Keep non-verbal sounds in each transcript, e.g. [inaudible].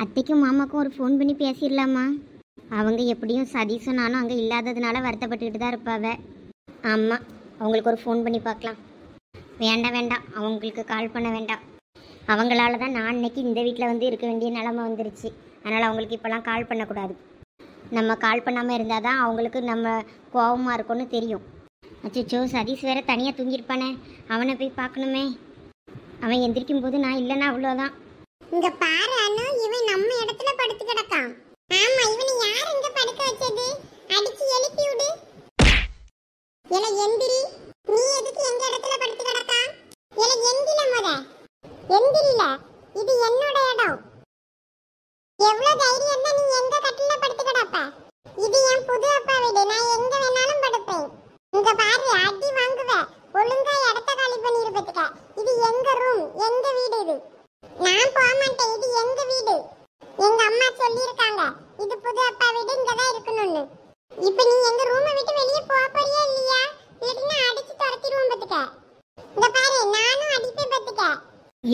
அத்தைக்கும் மாமாக்கும் ஒரு ஃபோன் பண்ணி பேசிடலாமா? அவங்க எப்படியும் சதீஷும் நானும் அங்கே இல்லாததுனால வருத்தப்பட்டுக்கிட்டு தான் இருப்பாவ. ஆமாம் அவங்களுக்கு ஒரு ஃபோன் பண்ணி பார்க்கலாம். வேண்டாம் வேண்டாம். அவங்களுக்கு கால் பண்ண வேண்டாம். அவங்களால தான் நான் இன்னைக்கு இந்த வீட்டில் வந்து இருக்க வேண்டிய நிலமை வந்துருச்சு. அதனால் அவங்களுக்கு இப்போலாம் கால் பண்ணக்கூடாது. நம்ம கால் பண்ணாமல் இருந்தால் தான் அவங்களுக்கு நம்ம கோபமாக இருக்கும்னு தெரியும். அச்சோ சதீஷ் வேற தனியாக தூங்கியிருப்பானே. அவனை போய் பார்க்கணுமே. அவன் எந்திரிக்கும் போது நான் இல்லைன்னா அவ்வளோதான் இங்க பாரு அனு இவன் நம்ம இடத்துல படுத்து கிடக்கான். ஆமா இவனை யார் இங்க படுக்க வச்சது? அடிச்சு எழுப்பி விடு. எல எந்திரி நீ எதுக்கு எங்க இடத்துல படுத்து கிடக்கா எல எந்தில முத. எந்திரில இது என்னோட இடம். எவ்வளவு தைரியம் தான் நீ எங்க கட்டில படுத்து கிடப்ப? இது என் புது அப்பா வீடு நான் எங்க வேணாலும் படுப்பேன். இங்க பாரு அடி வாங்குவ. ஒழுங்கா இடத்த காலி பண்ணிருப்பதுக்க இது எங்க ரூம் எங்க வீடு இது? நான் போக மாட்டேன். இது எங்க வீடு? எங்க அம்மா சொல்லியிருக்காங்க. இது புது அப்பா வீடு இங்க தான் இருக்கணும்னு. இப்ப நீ எங்க ரூமை விட்டு வெளியே போக போறியா இல்லையா? இல்லைன்னா அடிச்சு துரத்திடுவோம் பாத்துக்க. இங்க பாரு நானும் அடிப்பேன் பாத்துக்க.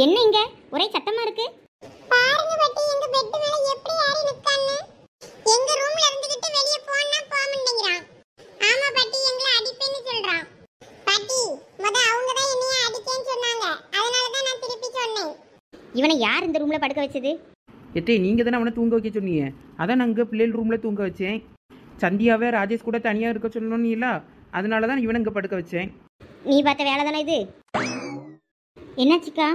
என்ன இங்கே? ஒரே சத்தமாக இருக்கு. பாருங்க பாட்டி எங்க பெட் மேல எப்படி யாரி நிக்கான்னு. எங்க ரூம்ல இருந்துகிட்டு வெளியே போனா போக மாட்டேங்கிறான். ஆமா பாட்டி எங்களை அடிப்பேன்னு சொல்றான். பாட்டி முத அவங்க தான் என்னைய அடிக்கேன்னு சொன்னாங்க. அதனால தான் நான் திருப்பி சொன்னேன். இவனை யார் இந்த ரூமில் படுக்க வச்சது? எட்டே நீங்கள் தானே அவனை தூங்க வைக்க சொன்னீங்க. அதான் நான் இங்கே பிள்ளைகள் ரூமில் தூங்க வச்சேன். சந்தியாவே ராஜேஷ் கூட தனியாக இருக்க சொல்லணும் இல்ல. அதனால தான் இவனை இங்கே படுக்க வச்சேன். நீ பார்த்த வேலை தானே இது? என்னாச்சுக்கா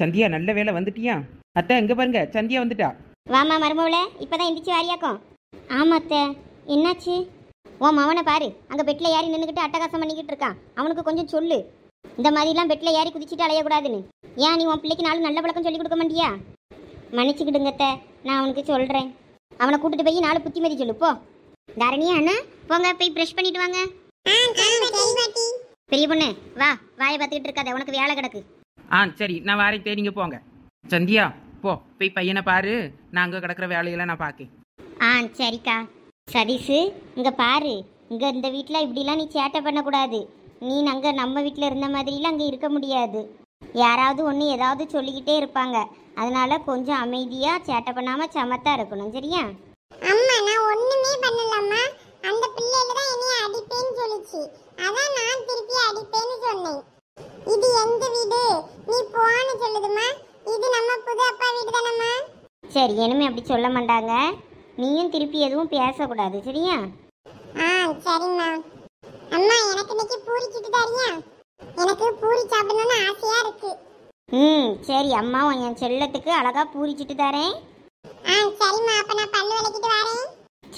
சந்தியா நல்ல வேலை வந்துட்டியா? அத்தை எங்கே பாருங்க. சந்தியா வந்துட்டா. வாமா மருமவளே. இப்பதான் எந்திரிச்சு வாரியாக்கும் ஆமா அத்தை. என்னாச்சு? உன் மவனை பாரு. அங்கே பெட்டில் ஏறி நின்றுக்கிட்டு அட்டகாசம் பண்ணிக்கிட்டு இருக்கான். அவனுக்கு கொஞ்சம் சொல்லு. இந்த மாதிரிலாம் பெட்டில் ஏறி குதிச்சுட்டு அலையக்கூடாதுன்னு. ஏன் நீ உன் பிள்ளைக்கு நாலு நல்ல பழக்கம் சொல்லி கொடுக்க மாட்டியா? மன்னிச்சுக்கிடுங்க அத்தை நான் அவனுக்கு சொல்கிறேன் அவனை கூட்டிட்டு போய் நாலு புத்திமதி சொல்லு போ. தாரணியா அண்ணா போங்க போய் ப்ரெஷ் பண்ணிட்டு வாங்க. பெரிய பொண்ணு வா வாயை பார்த்துக்கிட்டு இருக்காத உனக்கு வேலை கிடக்கு. ஆ சரி நான் வாரத்தே நீங்கள் போங்க. சந்தியா போ போய் பையனை பாரு நான் அங்கே கிடக்கிற வேலையெல்லாம் நான் பார்க்கேன். ஆ சரிக்கா. சதீஷு இங்கே பாரு இங்கே இந்த வீட்டில் இப்படிலாம் நீ சேட்டை பண்ணக்கூடாது. நீ அங்கே நம்ம வீட்டில் இருந்த மாதிரிலாம் அங்கே இருக்க முடியாது. யாராவது ஒன்று ஏதாவது சொல்லிக்கிட்டே இருப்பாங்க. அதனால கொஞ்சம் அமைதியாக சேட்டை பண்ணாமல் சமத்தா இருக்கணும் சரியா? அம்மா நான் ஒண்ணுமே பண்ணலம்மா. அந்த பிள்ளைல தான் என்னைய அடிப்பேன்னு சொல்லுச்சு. அதான் நான் திருப்பி அடிப்பேன்னு சொன்னேன். இது எந்த வீடு? நீ போன்னு சொல்லுதுமா இது நம்ம புது அப்பா வீடு தானம்மா? சரி இனிமே அப்படி சொல்ல மாட்டாங்க. நீயும் திருப்பி எதுவும் பேசக்கூடாது சரியா? ஆ சரிம்மா. அம்மா எனக்கு இன்னைக்கு பூரி சுட்டு தரியா? எனக்கு பூரி சாப்பிடணும்னு ஆசையா இருக்கு. ம் சரி அம்மா என் செல்லத்துக்கு அழகாக பூரிச்சிட்டு தரேன். ஆ சரிம்மா அப்ப நான் பல்லு விளக்கிட்டு வரேன்.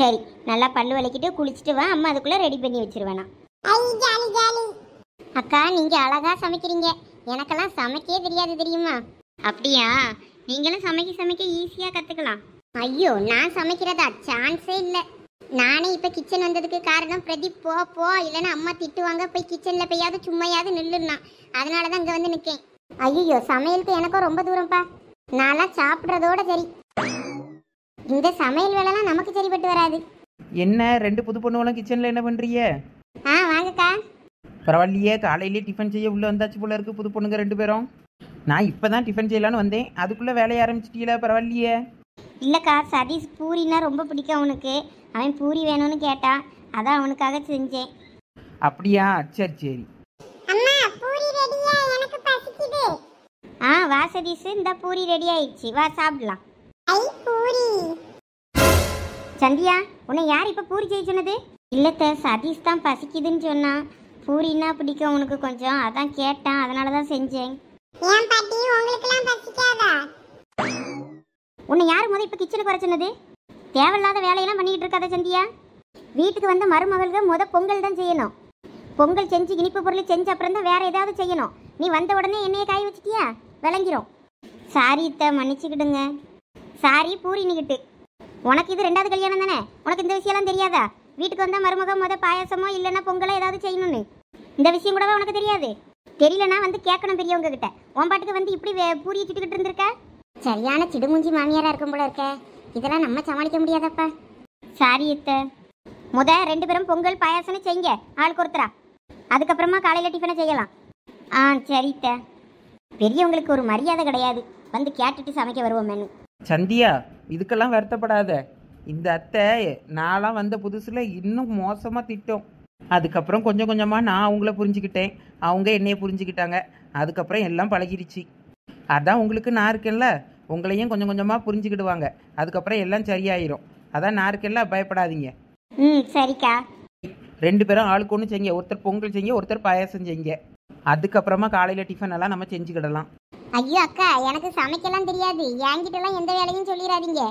சரி நல்லா பல்லு விளக்கிட்டு குளிச்சுட்டு வா. அம்மா அதுக்குள்ளே ரெடி பண்ணி வச்சிருவேனா. ஐ ஜாலி ஜாலி. அக்கா நீங்க அழகா சமைக்கிறீங்க. எனக்கெல்லாம் சமைக்கவே தெரியாது தெரியுமா? அப்படியா? நீங்களும் சமைக்க சமைக்க ஈஸியா கத்துக்கலாம். ஐயோ நான் சமைக்கிறதா? சான்ஸே இல்லை. நானே இப்ப கிச்சன் வந்ததுக்கு காரணம் பிரதீப் போ போ. இல்லைன்னா அம்மா திட்டுவாங்க. போய் கிச்சன்ல போயாவது சும்மையாவது நில்லுன்னா. அதனால தான் இங்க வந்து நிக்கேன். ஐயோ சமையலுக்கு எனக்கும் ரொம்ப தூரம்ப்பா நான்லாம் சாப்பிட்றதோட சரி. இந்த சமையல் வேலைலாம் நமக்கு சரிப்பட்டு வராது. என்ன ரெண்டு புது பொண்ணுகளும் கிச்சனில் என்ன பண்ணுறீங்க ஆ வாங்கக்கா. பரவாயில்லையே காலையிலேயே டிஃபன் செய்ய உள்ளே வந்தாச்சு போல இருக்கு புது பொண்ணுங்க ரெண்டு பேரும். நான் இப்போ தான் டிஃபன் செய்யலான்னு வந்தேன். அதுக்குள்ளே வேலைய ஆரம்பிச்சிட்டீங்களா? பரவாயில்லையே. இல்லைக்கா சதீஷ் பூரினா ரொம்ப பிடிக்கும் அவனுக்கு. அவன் பூரி வேணும்னு கேட்டான் அதான் அவனுக்காக செஞ்சேன். அப்படியா? சரி சரி. அம்மா பூரி ரெடியா? எனக்கு பசிக்குது. ஆ வா சதீஷ் இந்த பூரி ரெடி ஆயிடுச்சு. வா சாப்பிடலாம். ஐ பூரி. சந்தியா உன்னை யார் இப்போ பூரி செய்ய சொன்னது? இல்லைத்த சதீஷ் தான் பசிக்குதுன்னு சொன்னான் பூரினா பிடிக்கும் அவனுக்கு கொஞ்சம். அதான் கேட்டான் அதனால தான் செஞ்சேன். ஏன் பாட்டி உங்களுக்கெல்லாம் பசிக்காதா? உன்னை யார் முத இப்போ கிச்சனுக்கு வர சொன்னது? தேவையில்லாத வேலையெல்லாம் பண்ணிக்கிட்டு இருக்காத சந்தியா? வீட்டுக்கு வந்த மருமகளுக்கு முத பொங்கல் தான் செய்யணும். பொங்கல் செஞ்சு இனிப்பு பொருள் செஞ்ச அப்புறம் தான் வேறு ஏதாவது செய்யணும். நீ வந்த உடனே என்னையே காய வச்சுட்டியா? விளங்கிரும். சாரி இத்த மன்னிச்சுக்கிடுங்க. சாரி பூரினிக்கிட்டு உனக்கு இது ரெண்டாவது கல்யாணம் தானே? உனக்கு இந்த விஷயம்லாம் தெரியாதா? வீட்டுக்கு வந்தால் மருமக முத பாயாசமோ இல்லைன்னா பொங்கலோ ஏதாவது செய்யணும்னு. இந்த விஷயம் கூடவே உனக்கு தெரியாது? தெரியலனா வந்து கேட்கணும் பெரியவங்க கிட்ட உன் பாட்டுக்கு வந்து இப்படி வே- பூரியை சுட்டுக்கிட்டு இருந்திருக்க? சரியான சிடுமூஞ்சி மாமியாரா இருக்கும் போல இருக்க. இதெல்லாம் நம்ம சமாளிக்க முடியாதப்பா. சாரி இத்த. முத ரெண்டு பேரும் பொங்கல் பாயாசம்னு செய்யுங்க. ஆளுக்கு ஒருத்தரா. அதுக்கப்புறமா காலையில் டிஃபனை செய்யலாம். ஆ சரி இத்த. பெரியவங்களுக்கு ஒரு மரியாதை கிடையாது. வந்து கேட்டுட்டு சமைக்க வருவோம் மெனு. சந்தியா இதுக்கெல்லாம் வருத்தப்படாத. இந்த அத்தை நான்லாம் வந்த புதுசில் இன்னும் மோசமாக திட்டம். அதுக்கப்புறம் கொஞ்சம் கொஞ்சமாக நான் அவங்கள புரிஞ்சுக்கிட்டேன். அவங்க என்னைய புரிஞ்சுக்கிட்டாங்க. அதுக்கப்புறம் எல்லாம் பழகிருச்சு. அதான் உங்களுக்கு நான் இருக்கேன்ல. உங்களையும் கொஞ்சம் கொஞ்சமாக புரிஞ்சுக்கிடுவாங்க. அதுக்கப்புறம் எல்லாம் சரியாயிரும். அதான் நான் இருக்கேன்ல பயப்படாதீங்க. ம் சரிக்கா. ரெண்டு பேரும் ஆளுக்கு ஒன்று செய்யுங்க. ஒருத்தர் பொங்கல் செய்யுங்க ஒருத்தர் பாயாசம் செய்யுங்க. அதுக்கப்புறமா காலையில் டிஃபன் எல்லாம் நம்ம செஞ்சுக்கிடலாம். ஐயோ அக்கா எனக்கு சமைக்கலாம் தெரியாது. என்கிட்டலாம் எந்த வேலையும் சொல்லிடாதீங்க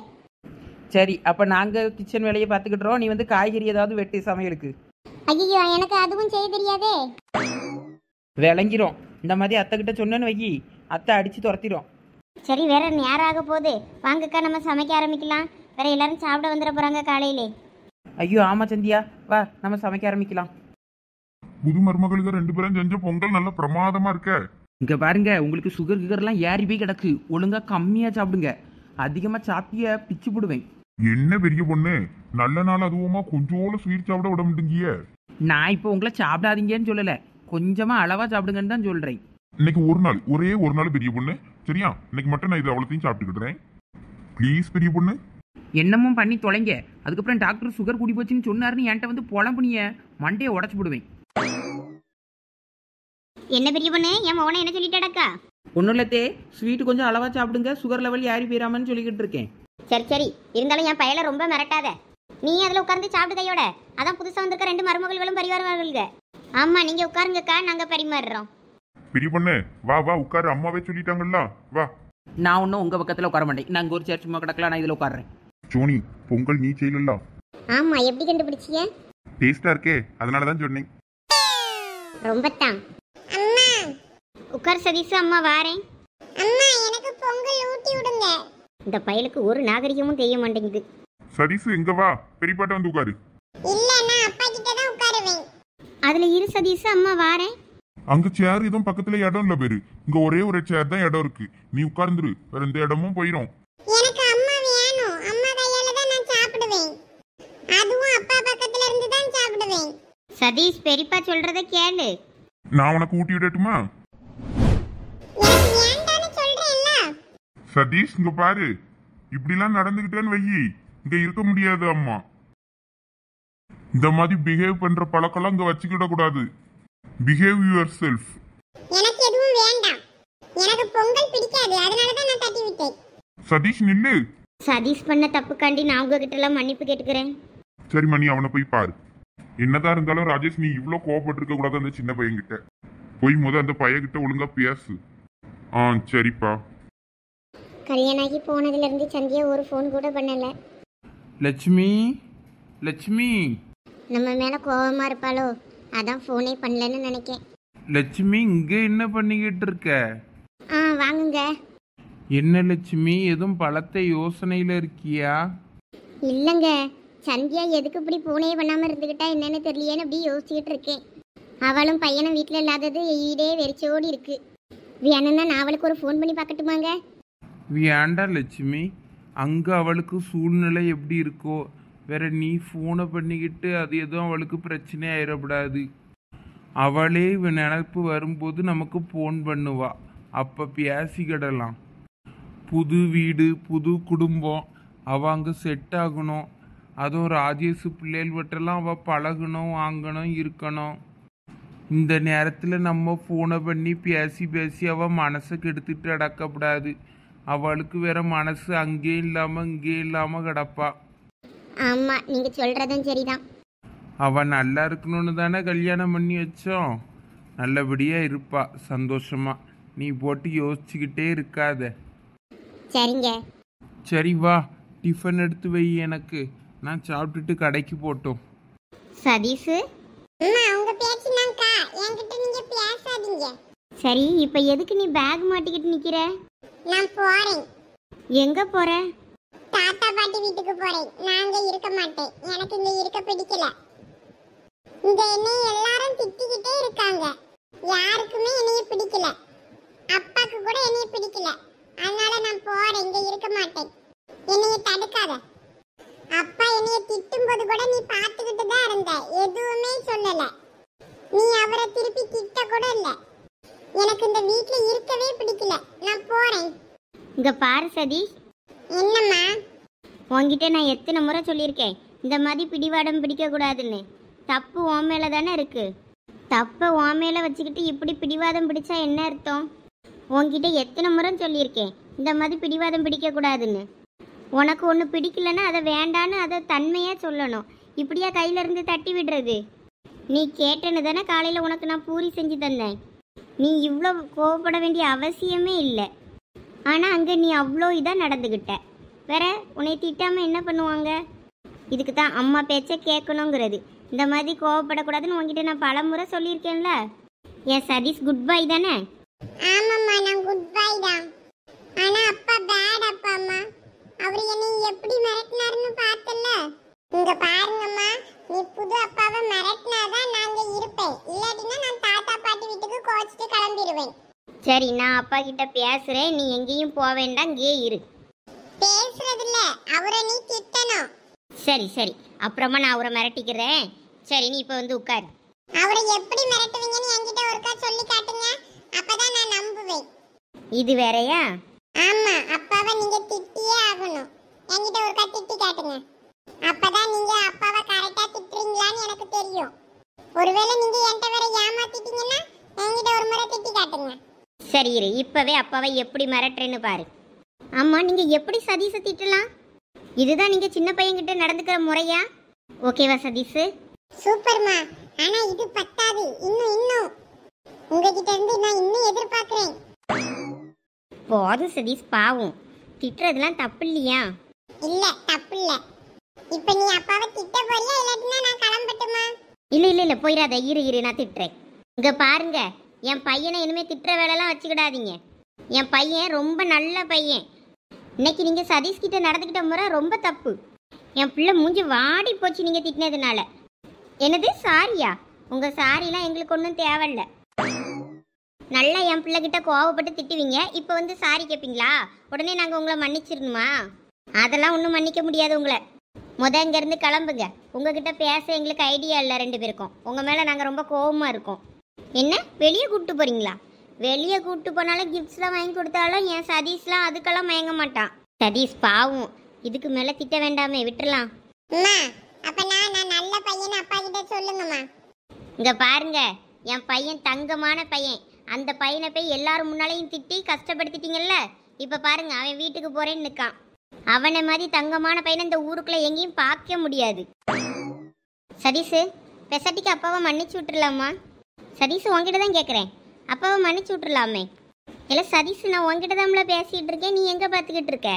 சரி அப்போ நாங்கள் கிச்சன் வேலையை பார்த்துக்கிட்டுறோம் நீ வந்து காய்கறி ஏதாவது வெட்டி சமையலுக்கு. ஐயோ எனக்கு அதுவும் செய்ய தெரியாதே. விளங்கிரும். இந்த மாதிரி அத்தை கிட்ட சொன்னேன்னு வைக்கி அத்தை அடித்து துரத்திடும் சரி வேற நேரம் ஆக போகுது? வாங்கக்கா நம்ம சமைக்க ஆரம்பிக்கலாம். வேற எல்லாரும் சாப்பிட வந்துட போறாங்க காலையிலே. ஐயோ ஆமா சந்தியா. வா நம்ம சமைக்க ஆரம்பிக்கலாம். புது மருமகளுக்கு ரெண்டு பேரும் செஞ்ச பொங்கல் நல்ல பிரமாதமா இருக்க. இங்க பாருங்க உங்களுக்கு சுகர் கிகர்லாம் ஏறி போய் கிடக்கு. ஒழுங்கா கம்மியா சாப்பிடுங்க. அதிகமா சாப்பிட்டிய பிச்சு போடுவேன். என்ன பெரிய பொண்ணு? நல்ல நாள் அதுவுமா கொஞ்சோல ஸ்வீட் சாப்பிட விட மாட்டேங்கிய. நான் இப்போ உங்களை சாப்பிடாதீங்கன்னு சொல்லல. கொஞ்சமா அளவா சாப்பிடுங்கன்னு தான் சொல்றேன். இன்னைக்கு ஒரு நாள் ஒரே ஒரு நாள் பெரிய பொண்ணு. சரியா? இன்னைக்கு மட்டும் நான் இது அவ்வளோத்தையும் சாப்பிட்டுக்கிட்டுறேன் ப்ளீஸ் பெரிய பொண்ணு. என்னமும் பண்ணி தொலைங்க. அதுக்கப்புறம் டாக்டர் சுகர் கூடி போச்சுன்னு சொன்னாருன்னு என்கிட்ட வந்து புலம்புனிய மண்டையை உடச்சு போடுவேன். என்ன பெரிய பொண்ணு? என் மோனை என்ன சொல்லிட்டாடக்கா? ஒன்றும் இல்லத்தே ஸ்வீட் கொஞ்சம் அளவா சாப்பிடுங்க. சுகர் லெவல் ஏறி போயிடாமன்னு சொல்லிக்கிட்டு இருக்கேன். சரி சரி. இருந்தாலும் என் பயல ரொம்ப மிரட்டாத. நீ அதில் உட்கார்ந்து சாப்பிடு கையோட. அதான் புதுசாக வந்திருக்க ரெண்டு மருமகள்களும் பரிவாரவர்களுங்க ஆமா நீங்க உட்காருங்கக்கா. நாங்க பரிமாறுறோம். பெரிய பொண்ணு வா வா உட்காரு. அம்மாவே சொல்லிட்டாங்கல்ல. வா. நான் ஒன்றும் உங்க பக்கத்தில் உட்கார மாட்டேன். நான் ஒரு சேர் சும்மா கிடக்கலாம் நான் இதில் உட்காடுறேன் சோனி பொங்கல் நீ செய்யல ஆமா எப்படி கண்டுபிடிச்சிய? டேஸ்டா இருக்கே. அதனால தான் சொன்னேன். ரொம்ப தான் அம்மா உட்கார் சதீஷ் அம்மா வாரேன். அம்மா எனக்கு பொங்கல் ஊட்டி விடுங்க. இந்த பயலுக்கு ஒரு நாகரிகமும் தெரிய மாட்டேங்குது. சதீஷ் எங்க வா. பெரியப்பாட்ட வந்து உட்காரு. இல்ல நான் அப்பா கிட்ட தான் உட்காருவேன். அதுல இரு சதீஷ் அம்மா வாரேன். அங்க சேர் எதுவும் பக்கத்துல இடம் இல்ல பேரு. இங்க ஒரே ஒரு சேர் தான் இடம் இருக்கு. நீ உட்கார்ந்துரு. வேற எந்த இடமும் போயிடும் எனக்கு அம்மா வேணும். அம்மா கையால தான் நான் சாப்பிடுவேன். அதுவும் அப்பா பக்கத்துல இருந்து தான் சாப்பிடுவேன். சதீஷ் பெரியப்பா சொல்றத கேளு. நான் உனக்கு ஊட்டி விடட்டுமா? எனக்கு சொல்றேன்ல. சதீஷ் இங்க பாரு. இப்படிலாம் நடந்துகிட்டேன்னு வையி. இங்க இருக்க முடியாது அம்மா. இந்த மாதிரி பிஹேவ் பண்ற பழக்கம்லாம் இங்க வச்சுக்கிட கூடாது. பிஹேவ் யுவர் செல்ஃப் எனக்கு எதுவும் வேண்டாம். எனக்கு பொங்கல் பிடிக்காது. அதனால தான் நான் தட்டி விட்டேன் சதீஷ் நில்லு. சதீஷ் பண்ண தப்புக்காண்டி நான் உங்ககிட்ட எல்லாம் மன்னிப்பு கேட்டுக்கிறேன். சரி மணி அவனை போய் பாரு. என்னதான் இருந்தாலும் ராஜேஷ் நீ இவ்ளோ கோவப்பட்டிருக்க கூடாது அந்த சின்ன பையன்கிட்ட. போய் முத அந்த பையன்கிட்ட ஒழுங்கா பேசு. ஆ சரிப்பா. கல்யாணம் ஆகி போனதுல இருந்து சந்தியா ஒரு ஃபோன் கூட பண்ணல. லட்சுமி? லட்சுமி? நம்ம மேல கோவமா இருப்பாளோ? அதான் ஃபோனே பண்ணலன்னு நினைக்கேன். லட்சுமி இங்கே என்ன பண்ணிக்கிட்டு இருக்க? ஆ வாங்குங்க. என்ன லட்சுமி எதுவும் பழத்த யோசனையில் இருக்கியா? இல்லைங்க. சந்தியா எதுக்கு இப்படி பூனையே பண்ணாமல் இருந்துக்கிட்டா என்னன்னு தெரியலையேன்னு அப்படி யோசிச்சுக்கிட்டு இருக்கேன். அவளும் பையனும் வீட்டில் இல்லாதது ஈடே வெறிச்சோடி இருக்கு. வேணும்னா நான் அவளுக்கு ஒரு ஃபோன் பண்ணி பார்க்கட்டுமாங்க? வேண்டா லட்சுமி அங்கே அவளுக்கு சூழ்நிலை எப்படி இருக்கோ வேற நீ ஃபோனை பண்ணிக்கிட்டு அது எதுவும் அவளுக்கு பிரச்சனை ஆயிடக்கூடாது அவளே இவன் நினப்பு வரும்போது நமக்கு ஃபோன் பண்ணுவா. அப்போ பேசிக்கிடலாம் புது வீடு புது குடும்பம். அவள் அங்கே செட் ஆகணும். அதுவும் ராஜேஷ் பிள்ளைகள் அவள் பழகணும் வாங்கணும் இருக்கணும். இந்த நேரத்தில் நம்ம ஃபோனை பண்ணி பேசி பேசி அவள் மனசை கெடுத்துட்டு அடக்கப்படாது அவளுக்கு வேற மனசு அங்கேயும் இல்லாமல் இங்கேயும் இல்லாமல் கிடப்பா. ஆமாம் நீங்கள் சொல்கிறதும் சரிதான். அவள் நல்லா இருக்கணும்னு தானே கல்யாணம் பண்ணி வச்சோம். நல்லபடியாக இருப்பா சந்தோஷமா. நீ போட்டு யோசிச்சுக்கிட்டே இருக்காத. சரிங்க. சரி வா டிஃபன் எடுத்து வை எனக்கு. நான் சாப்பிட்டுட்டு கடைக்கு போட்டோம். சதீஷு? அம்மா உங்க பேச்சு நான்க்கா என்கிட்ட நீங்க பேசாதீங்க. சரி இப்போ எதுக்கு நீ பேக் மாட்டிக்கிட்டு நிற்கிற நான் போறேன். எங்கே போகிற தாத்தா பாட்டி வீட்டுக்கு போறேன். நாங்க இருக்க மாட்டேன். எனக்கு இங்க இருக்க பிடிக்கல. இங்க என்னை எல்லாரும் திட்டிக்கிட்டே இருக்காங்க. யாருக்குமே என்னைய பிடிக்கல. அப்பாக்கு கூட என்னைய பிடிக்கல. அதனால நான் போறேன். இங்க இருக்க மாட்டேன். என்னைய தடுக்காத. அப்பா என்னைய திட்டும் போது கூட நீ பார்த்துக்கிட்டு தான் இருந்த. எதுவுமே சொல்லல. நீ அவரை திருப்பி திட்ட கூட இல்ல. எனக்கு இந்த வீட்டுல இருக்கவே பிடிக்கல. நான் போறேன். இங்க பாரு சதீஷ். என்னம்மா? உங்ககிட்ட நான் எத்தனை முறை சொல்லியிருக்கேன். இந்த மாதிரி பிடிவாடம் பிடிக்கக்கூடாதுன்னு. தப்பு உன் மேலே தானே இருக்கு. தப்பை உன் மேலே வச்சுக்கிட்டு இப்படி பிடிவாதம் பிடிச்சா என்ன அர்த்தம்? உன்கிட்ட எத்தனை முறை சொல்லியிருக்கேன். இந்த மாதிரி பிடிவாதம் பிடிக்கக்கூடாதுன்னு. உனக்கு ஒன்று பிடிக்கலன்னா அதை வேண்டான்னு அதை தன்மையாக சொல்லணும். இப்படியா கையில இருந்து தட்டி விடுறது? நீ கேட்டேன்னு தானே காலையில் உனக்கு நான் பூரி செஞ்சு தந்தேன். நீ இவ்வளோ கோவப்பட வேண்டிய அவசியமே இல்லை. ஆனால் அங்கே நீ அவ்வளோ இதாக நடந்துக்கிட்ட வேற உன்னை திட்டாமல் என்ன பண்ணுவாங்க? இதுக்கு தான் அம்மா பேச்சை கேட்கணுங்கிறது. இந்த மாதிரி கோவப்படக்கூடாதுன்னு உங்ககிட்ட நான் பல முறை சொல்லியிருக்கேன்ல. என் சதீஷ் குட் பை தானே? ஆமாம்மா நான் குட் பை தான். ஆனால் அப்பா பேட் அப்பா அம்மா அவர் என்னை எப்படி மிரட்டினாருன்னு பார்த்தல இங்க பாருங்கம்மா நீ புது அப்பாவை மிரட்டினாதான் நாங்க இருப்பேன். இல்லாட்டினா நான் தாத்தா பாட்டி வீட்டுக்கு கோச்சிட்டு கிளம்பிடுவேன். சரி நான் அப்பா கிட்ட பேசுகிறேன் நீ எங்கேயும் போக வேண்டாம் இங்கேயே இரு. பேசுறது இல்ல அவரை நீ திட்டணும். சரி சரி. அப்புறமா நான் அவரை மிரட்டிக்கிறேன். சரி நீ இப்போ வந்து உட்காரு. அவரை எப்படி மிரட்டுவீங்கன்னு என்கிட்ட ஒருக்கா சொல்லி காட்டுங்க. அப்பதான் நான் நம்புவேன். இது வேறயா? ஆமா அப்பாவை நீங்க திட்டியே ஆகணும். என்கிட்ட ஒருக்கா திட்டி காட்டுங்க. அப்பதான் நீங்க அப்பாவை கரெக்டா திட்டுறீங்களான்னு எனக்கு தெரியும். ஒருவேளை நீங்க என்கிட்ட வேற ஏமாத்திட்டீங்கன்னா என்கிட்ட ஒரு முறை திட்டி காட்டுங்க. சரி இரு இப்போவே அப்பாவை எப்படி மிரட்டுறேன்னு பாரு. ஆமாம் நீங்கள் எப்படி சதீஷை திட்டலாம்? இதுதான் நீங்கள் சின்ன பையன்கிட்ட நடந்துக்கிற முறையா? ஓகேவா சதீஷு சூப்பர்மா ஆனா இது பத்தாது இன்னும் இன்னும். உங்ககிட்ட இருந்து நான் இன்னும் எதிர்பார்க்கிறேன். போதும் சதீஷ் பாவம். திட்டுறதுலாம் தப்பு இல்லையா? இல்ல தப்பு இல்ல. இப்ப நீ அப்பாவை திட்ட போறியா இல்லாட்டினா நான் கிளம்பட்டுமா? இல்லை இல்லை இல்லை போயிடாத. இரு இரு நான் திட்டுறேன். இங்கே பாருங்க. என் பையனை இனிமேல் திட்டுற வேலைலாம் வச்சுக்கிடாதீங்க. என் பையன் ரொம்ப நல்ல பையன். இன்னைக்கு நீங்கள் சதீஷ்கிட்ட நடந்துக்கிட்ட முறை ரொம்ப தப்பு. என் பிள்ளை மூஞ்சி வாடி போச்சு நீங்கள் திட்டினதுனால. என்னது சாரியா? உங்கள் சாரிலாம் எங்களுக்கு ஒன்றும் தேவையில்ல. நல்லா என் பிள்ளைகிட்ட கோவப்பட்டு திட்டுவீங்க. இப்போ வந்து சாரி கேட்பீங்களா உடனே நாங்கள் உங்களை மன்னிச்சிடணுமா? அதெல்லாம் ஒன்றும் மன்னிக்க முடியாது உங்களை. முத இங்கேருந்து கிளம்புங்க. உங்ககிட்ட பேச எங்களுக்கு ஐடியா இல்லை ரெண்டு பேருக்கும். உங்கள் மேலே நாங்கள் ரொம்ப கோவமாக இருக்கோம். என்ன? வெளியே கூப்பிட்டு போகிறீங்களா வெளியே கூப்பிட்டு போனாலும் கிஃப்ட்ஸ்லாம் வாங்கி கொடுத்தாலும் என் சதீஷ்லாம் அதுக்கெல்லாம் மயங்க மாட்டான். சதீஷ் பாவம். இதுக்கு மேலே திட்ட வேண்டாமே விட்டுறலாம். அம்மா அப்ப நான் நான் நல்ல பையன் அப்பா கிட்ட சொல்லுங்கம்மா. இங்கே பாருங்க என் பையன் தங்கமான பையன். அந்த பையனை போய் எல்லாரும் முன்னாலையும் திட்டி கஷ்டப்படுத்திட்டீங்கல்ல? இப்போ பாருங்க அவன் வீட்டுக்கு போறேன்னு நிற்கான் அவனை மாதிரி தங்கமான பையனை இந்த ஊருக்குள்ள எங்கேயும் பார்க்க முடியாது. சதீஷு பெசட்டிக்கு அப்பாவை மன்னிச்சு விட்டுறலாமா? சதீஷ் உங்ககிட்ட தான் கேட்குறேன் அப்பாவை மன்னிச்சு விட்டுறலாமே. இல்லை சதீஷ் நான் உங்ககிட்ட தான்ல பேசிகிட்டு இருக்கேன். நீ எங்கே பார்த்துக்கிட்டு இருக்க?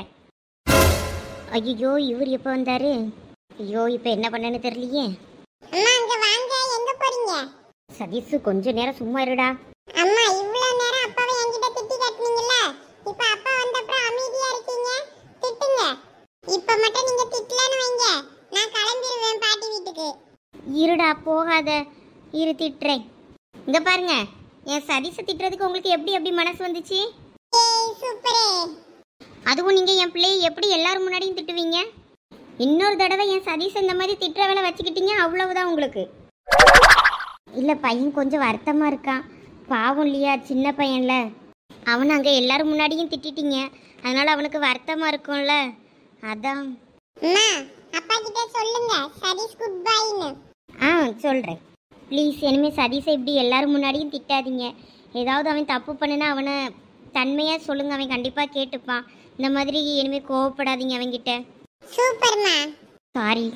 ஐயோ இவர் எப்போ வந்தாரு? ஐயோ இப்போ என்ன பண்ணேன்னு தெரியலையே. அம்மா அங்க வாங்க. எங்க போறீங்க? சதீஷ் கொஞ்ச நேரம் சும்மா இருடா. அம்மா இவ்வளவு நேரம் அப்பாவை என்கிட்ட திட்டி காட்டுனீங்கல்ல? இப்ப அப்பா வந்த அப்புறம் அமைதியா இருக்கீங்க? திட்டுங்க. இப்ப மட்டும் நீங்க திட்டலன்னு வைங்க. நான் கிளம்பிடுவேன் பாட்டி வீட்டுக்கு. இருடா போகாத. இரு திட்டுறேன். இங்க பாருங்க. என் சதீஷை திட்டுறதுக்கு உங்களுக்கு எப்படி எப்படி மனசு வந்துச்சு? அதுவும் நீங்க என் பிள்ளையை எப்படி எல்லாரும் முன்னாடியும் திட்டுவீங்க? இன்னொரு தடவை என் சதீஷ் இந்த மாதிரி திட்டுற வேலை வச்சுக்கிட்டீங்க அவ்வளவுதான் உங்களுக்கு. இல்ல பையன் கொஞ்சம் வருத்தமா இருக்கான். பாவம் இல்லையா சின்ன பையன்ல? அவனை அங்க எல்லாரும் முன்னாடியும் திட்டிட்டீங்க. அதனால அவனுக்கு வருத்தமா இருக்கும்ல. அதான். அப்பா கிட்ட சொல்லுங்க சதீஷ் குட் பைன்னு ஆ சொல்கிறேன் ப்ளீஸ் இனிமேல் சதீஷை இப்படி எல்லாரும் முன்னாடியும் திட்டாதீங்க. ஏதாவது அவன் தப்பு பண்ணுனா அவனை தன்மையாக சொல்லுங்க அவன் கண்டிப்பாக கேட்டுப்பான். இந்த மாதிரி இனிமேல் கோவப்படாதீங்க அவன்கிட்ட. சூப்பர்மா. சாரி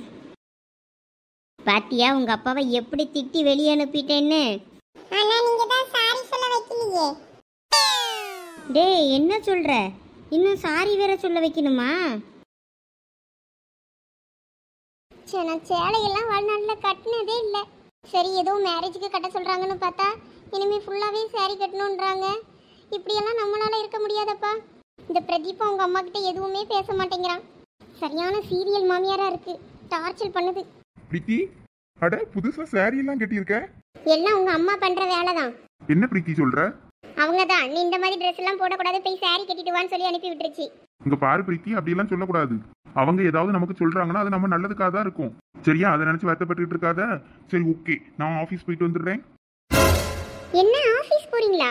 பாத்தியா உங்கள் அப்பாவை எப்படி திட்டி வெளியே அனுப்பிட்டேன்னு? ஆனா நீங்க தான் சாரி சொல்ல வைக்கலையே. டேய் என்ன சொல்கிற இன்னும் சாரி வேற சொல்ல வைக்கணுமா? சே நான் சேலையெல்லாம் வாழ்நாளில் கட்டினதே இல்லை. சரி ஏதோ மேரேஜுக்கு கட்ட சொல்கிறாங்கன்னு பார்த்தா இனிமேல் ஃபுல்லாகவே saree கட்டணுன்றாங்க இப்படியெல்லாம் நம்மளால இருக்க முடியாதப்பா. இந்த பிரதீப் அவங்க அம்மா கிட்ட எதுவுமே பேச மாட்டேங்கிறான். சரியான சீரியல் மாமியாராக இருக்கு. டார்ச்சர் பண்ணுது. பிரீத்தி அட புதுசா saree எல்லாம் கட்டியிருக்க? எல்லாம் உங்க அம்மா பண்ற வேலை தான். என்ன பிரீத்தி சொல்ற? அவங்க தான். நீ இந்த மாதிரி ட்ரெஸ் எல்லாம் போடக்கூடாது போய் saree கட்டிட்டு வான்னு சொல்லி அனுப்பி விட்டுருச்சு. இங்க பாரு பிரீத்தி அப்படியெல்லாம் சொல்லக்கூடாது. அவங்க ஏதாவது நமக்கு சொல்றாங்கன்னா அது நம்ம நல்லதுக்காக தான் இருக்கும். சரியா? அதை நினைச்சு வருத்தப்பட்டுட்டு இருக்காத. சரி ஓகே நான் ஆபீஸ் போயிட்டு வந்துடுறேன். என்ன ஆஃபீஸ் போறீங்களா?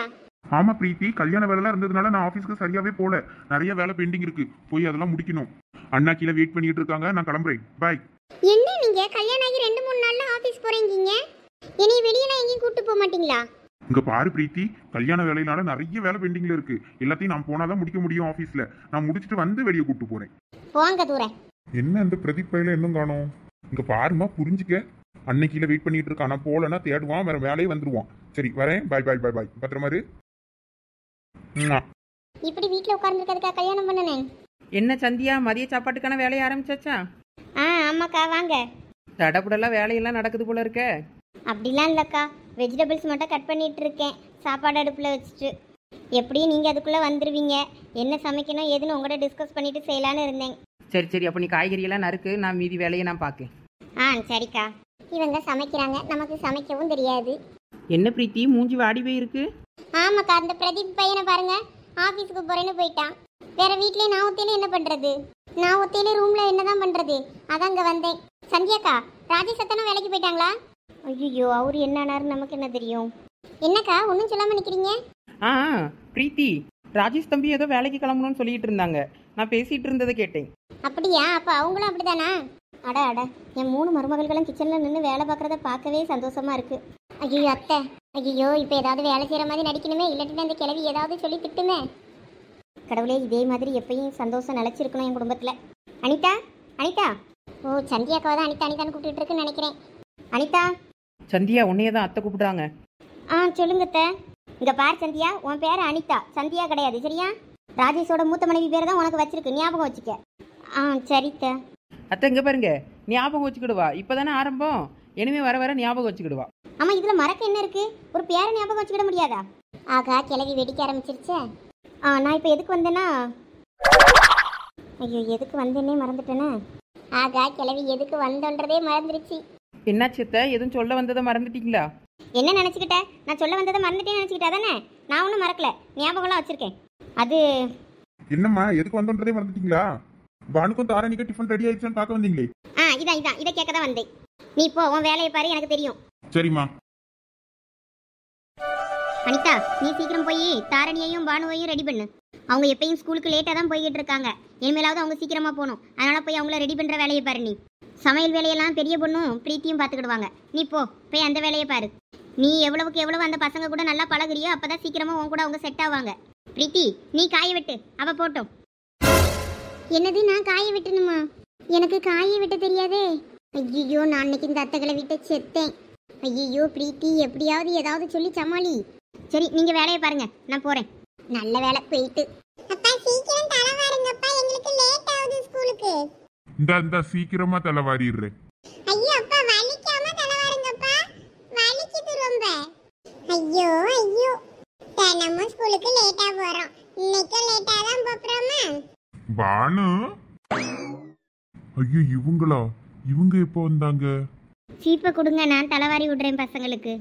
ஆமா பிரீத்தி. கல்யாண வேலைலாம் இருந்ததுனால நான் ஆபீஸ்க்கு சரியாவே போல. நிறைய வேலை பெண்டிங் இருக்கு. போய் அதெல்லாம் முடிக்கணும். அண்ணா கீழே வெயிட் பண்ணிட்டு இருக்காங்க. நான் கிளம்புறேன். பாய் என்ன நீங்க? கல்யாணம் ஆகி ரெண்டு மூணு நாள்ல ஆபீஸ் போறீங்க இனி வெளியெல்லாம் எங்கேயும் கூட்டு போக மாட்டீங்களா? இங்க பாரு பிரீத்தி கல்யாண வேலையினால நிறைய வேலை பெண்டிங்ல இருக்கு. எல்லாத்தையும் நான் போனாதான் முடிக்க முடியும் ஆபீஸ்ல. நான் முடிச்சிட்டு வந்து வெளியே கூட்டு போறேன். போங்க தூர. என்ன இந்த பிரதீப் பையில இன்னும் காணோம்? இங்க பாருமா புரிஞ்சுக்க. அன்னைக்கில வெயிட் பண்ணிட்டு இருக்கான். நான் போலன்னா தேடுவான் வேற வேலையே வந்துருவான். சரி வரேன். பாய் பாய் பாய் பாய் பத்திரமா இரு. இப்படி வீட்ல உட்கார்ந்துருக்கிறதுக்கா கல்யாணம் பண்ணனேன் என்ன சந்தியா மதிய சாப்பாட்டுக்கான வேலையை ஆரம்பிச்சாச்சா? ஆ ஆமாக்கா வாங்க. தடப்புடலாம் வேலையெல்லாம் நடக்குது போல இருக்க. அப்படிலாம் இல்லைக்கா. வெஜிடபிள்ஸ் மட்டும் கட் பண்ணிட்டு இருக்கேன் சாப்பாடு அடுப்பில் வச்சுட்டு. எப்படியும் நீங்கள் அதுக்குள்ளே வந்துடுவீங்க என்ன சமைக்கணும் ஏதுன்னு உங்கள்கிட்ட டிஸ்கஸ் பண்ணிட்டு செய்யலான்னு இருந்தேன். சரி சரி. அப்போ நீ காய்கறியெல்லாம் நறுக்கு நான் மீதி வேலையை நான் பார்க்கேன். ஆ சரிக்கா. இவங்க சமைக்கிறாங்க. நமக்கு சமைக்கவும் தெரியாது. என்ன பிரீத்தி? மூஞ்சி வாடி போயிருக்கு ஆமாக்கா அந்த பிரதீப் பையனை பாருங்க. ஆஃபீஸுக்கு போறேன்னு போயிட்டான். வேற வீட்லயே நான் ஒத்தையில என்ன பண்றது? நான் ஒத்தையில ரூம்ல என்னதான் பண்றது? அதான் இங்க வந்தேன். சந்தியாக்கா ராஜேஷ் அத்தனை வேலைக்கு போயிட்டாங்களா? ஐயோ அவர் என்ன ஆனாருன்னு நமக்கு என்ன தெரியும்? என்னக்கா ஒன்றும் சொல்லாம நிக்கிறீங்க? ஆ பிரீத்தி ராஜேஷ் தம்பி ஏதோ வேலைக்கு கிளம்பணும்னு சொல்லிட்டு இருந்தாங்க. நான் பேசிட்டு இருந்ததை கேட்டேன். அப்படியா? அப்ப அவங்களும் அப்படிதானா? அட அட என் மூணு மருமகள்களும் கிச்சன்ல நின்று வேலை பார்க்கறத பார்க்கவே சந்தோஷமா இருக்கு. ஐயோ அத்தை ஐயோ இப்போ ஏதாவது வேலை செய்யற மாதிரி நடிக்கணுமே? இல்லாட்டினா இந்த கிழவி ஏதாவது சொல்லி திட்டுமே? கடவுளே இதே மாதிரி எப்பயும் சந்தோஷம் நிலைச்சிருக்கணும் என் குடும்பத்துல. அனிதா அனிதா. ஓ சந்தியாக்காவை தான் அனிதா அனிதான்னு கூப்பிட்டு இருக்குன்னு நினைக்கிறேன். அனிதா? சந்தியா உன்னையே தான் அத்தை கூப்பிடுறாங்க. ஆ சொல்லுங்க அத்தை. இங்க பார் சந்தியா உன் பேர் அனிதா. சந்தியா கிடையாது சரியா? ராஜேஷோட மூத்த மனைவி பேர் தான் உனக்கு வச்சிருக்கு ஞாபகம் வச்சுக்க. ஆ சரித்த அத்தை. இங்கே பாருங்க. ஞாபகம் வச்சுக்கிடுவா. இப்போதானே ஆரம்பம். இனிமே வர வர ஞாபகம் வச்சுக்கிடுவா. ஆமா இதுல மறக்க என்ன இருக்கு? ஒரு பேரை ஞாபகம் வச்சுக்கிட முடியாதா? ஆகா கிளவி வெடிக்க ஆரம்பிச்சிருச்சே. ஆ நான் இப்போ எதுக்கு வந்தேன்னா? ஐயோ எதுக்கு வந்தேனே மறந்துட்டேனே. ஆகா கிளவி எதுக்கு வந்தோன்றதே மறந்துருச்சு. என்னாச்சு அத்தை? எதுவும் சொல்ல வந்ததை மறந்துட்டீங்களா? என்ன நினச்சிக்கிட்ட? நான் சொல்ல வந்ததை மறந்துட்டேன்னு நினச்சிக்கிட்டா தானே? நான் ஒன்றும் மறக்கல. ஞாபகம்லாம் வச்சிருக்கேன். அது என்னம்மா எதுக்கு வந்தோன்றதே மறந்துட்டீங்களா? பானுக்கும் தாரணிக்கும் டிஃபன் ரெடி ஆயிடுச்சான்னு பார்க்க வந்தீங்களே. ஆ இதான் இதான். இதை கேட்க தான் வந்தேன். நீ போ உன் வேலையை பாரு எனக்கு தெரியும். சரிம்மா. அனிதா நீ சீக்கிரம் போய் தாரணியையும் பானுவையும் ரெடி பண்ணு. அவங்க எப்பயும் ஸ்கூலுக்கு லேட்டாக தான் போய்கிட்டு இருக்காங்க. இனிமேலாவது அவங்க சீக்கிரமா போகணும். அதனால போய் அவங்கள ரெடி பண்ணுற வேலையை பாரு நீ. சமையல் வேலையெல்லாம் பெரிய பொண்ணும் பிரீத்தியும் பார்த்துக்கிடுவாங்க. நீ போ போய் அந்த வேலையை பாரு. நீ எவ்வளவுக்கு எவ்வளவு அந்த பசங்க கூட நல்லா பழகுறியோ அப்பதான் சீக்கிரமா உன் கூட அவங்க செட் ஆவாங்க. பிரீத்தி நீ காய விட்டு. அவ போட்டும். என்னது நான் காய விட்டணுமா? எனக்கு காய விட்ட தெரியாதே. ஐயோ நான் அன்னைக்கு இந்த அத்தைகளை விட்டு செத்தேன். ஐயோ பிரீத்தி எப்படியாவது ஏதாவது சொல்லி சமாளி. சரி நீங்க வேலையை பாருங்க. நான் போறேன். நல்ல வேலை போயிட்டு. அப்பா சீக்கிரம் தலை வாருங்கப்பா. எங்களுக்கு லேட் ஆகுது ஸ்கூலுக்கு. இந்த இந்த சீக்கிரமா தலை வாரிடுறேன் ஐயோ அப்பா வலிக்காம தலை வாருங்கப்பா வலிக்குது ரொம்ப. ஐயோ ஐயோ. தினமும் ஸ்கூலுக்கு லேட்டா போறோம். இன்னைக்கு லேட்டா தான் போறோமா? பானு ஐயோ இவங்களா? இவங்க எப்போ வந்தாங்க? சீப்பை கொடுங்க நான் தலைவாரி விடுறேன் பசங்களுக்கு.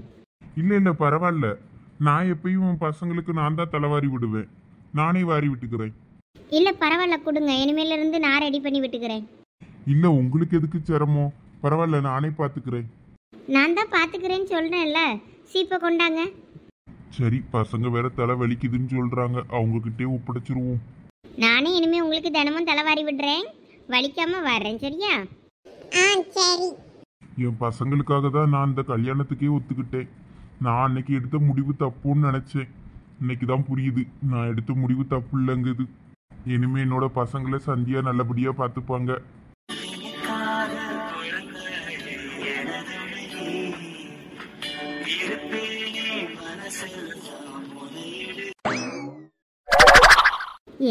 இல்ல இல்ல பரவாயில்ல. நான் எப்பயும் உன் பசங்களுக்கு நான் தான் தலைவாரி விடுவேன். நானே வாரி விட்டுக்கிறேன். இல்ல பரவாயில்ல கொடுங்க. இனிமேல இருந்து நான் ரெடி பண்ணி விட்டுக்கிறேன். இல்ல உங்களுக்கு எதுக்கு சிரமம்? பரவாயில்ல நானே பாத்துக்கிறேன். நான் தான் பாத்துக்கிறேன்னு சொல்றேன்ல. சீப்பை கொண்டாங்க. சரி பசங்க வேற தலை வலிக்குதுன்னு சொல்றாங்க. அவங்க கிட்டே ஒப்படைச்சிருவோம். நானே இனிமே உங்களுக்கு தினமும் தலைவாரி விடுறேன். வலிக்காம வர்றேன் சரியா? ஆ சரி. என் பசங்களுக்காக தான் நான் இந்த கல்யாணத்துக்கே ஒத்துக்கிட்டேன். நான் அன்னைக்கு எடுத்த முடிவு தப்புன்னு நினைச்சேன். இன்னைக்கு தான் புரியுது நான் எடுத்த முடிவு தப்பு இல்லைங்குது. இனிமே என்னோட பசங்களை சந்தியா நல்லபடியா பார்த்துப்பாங்க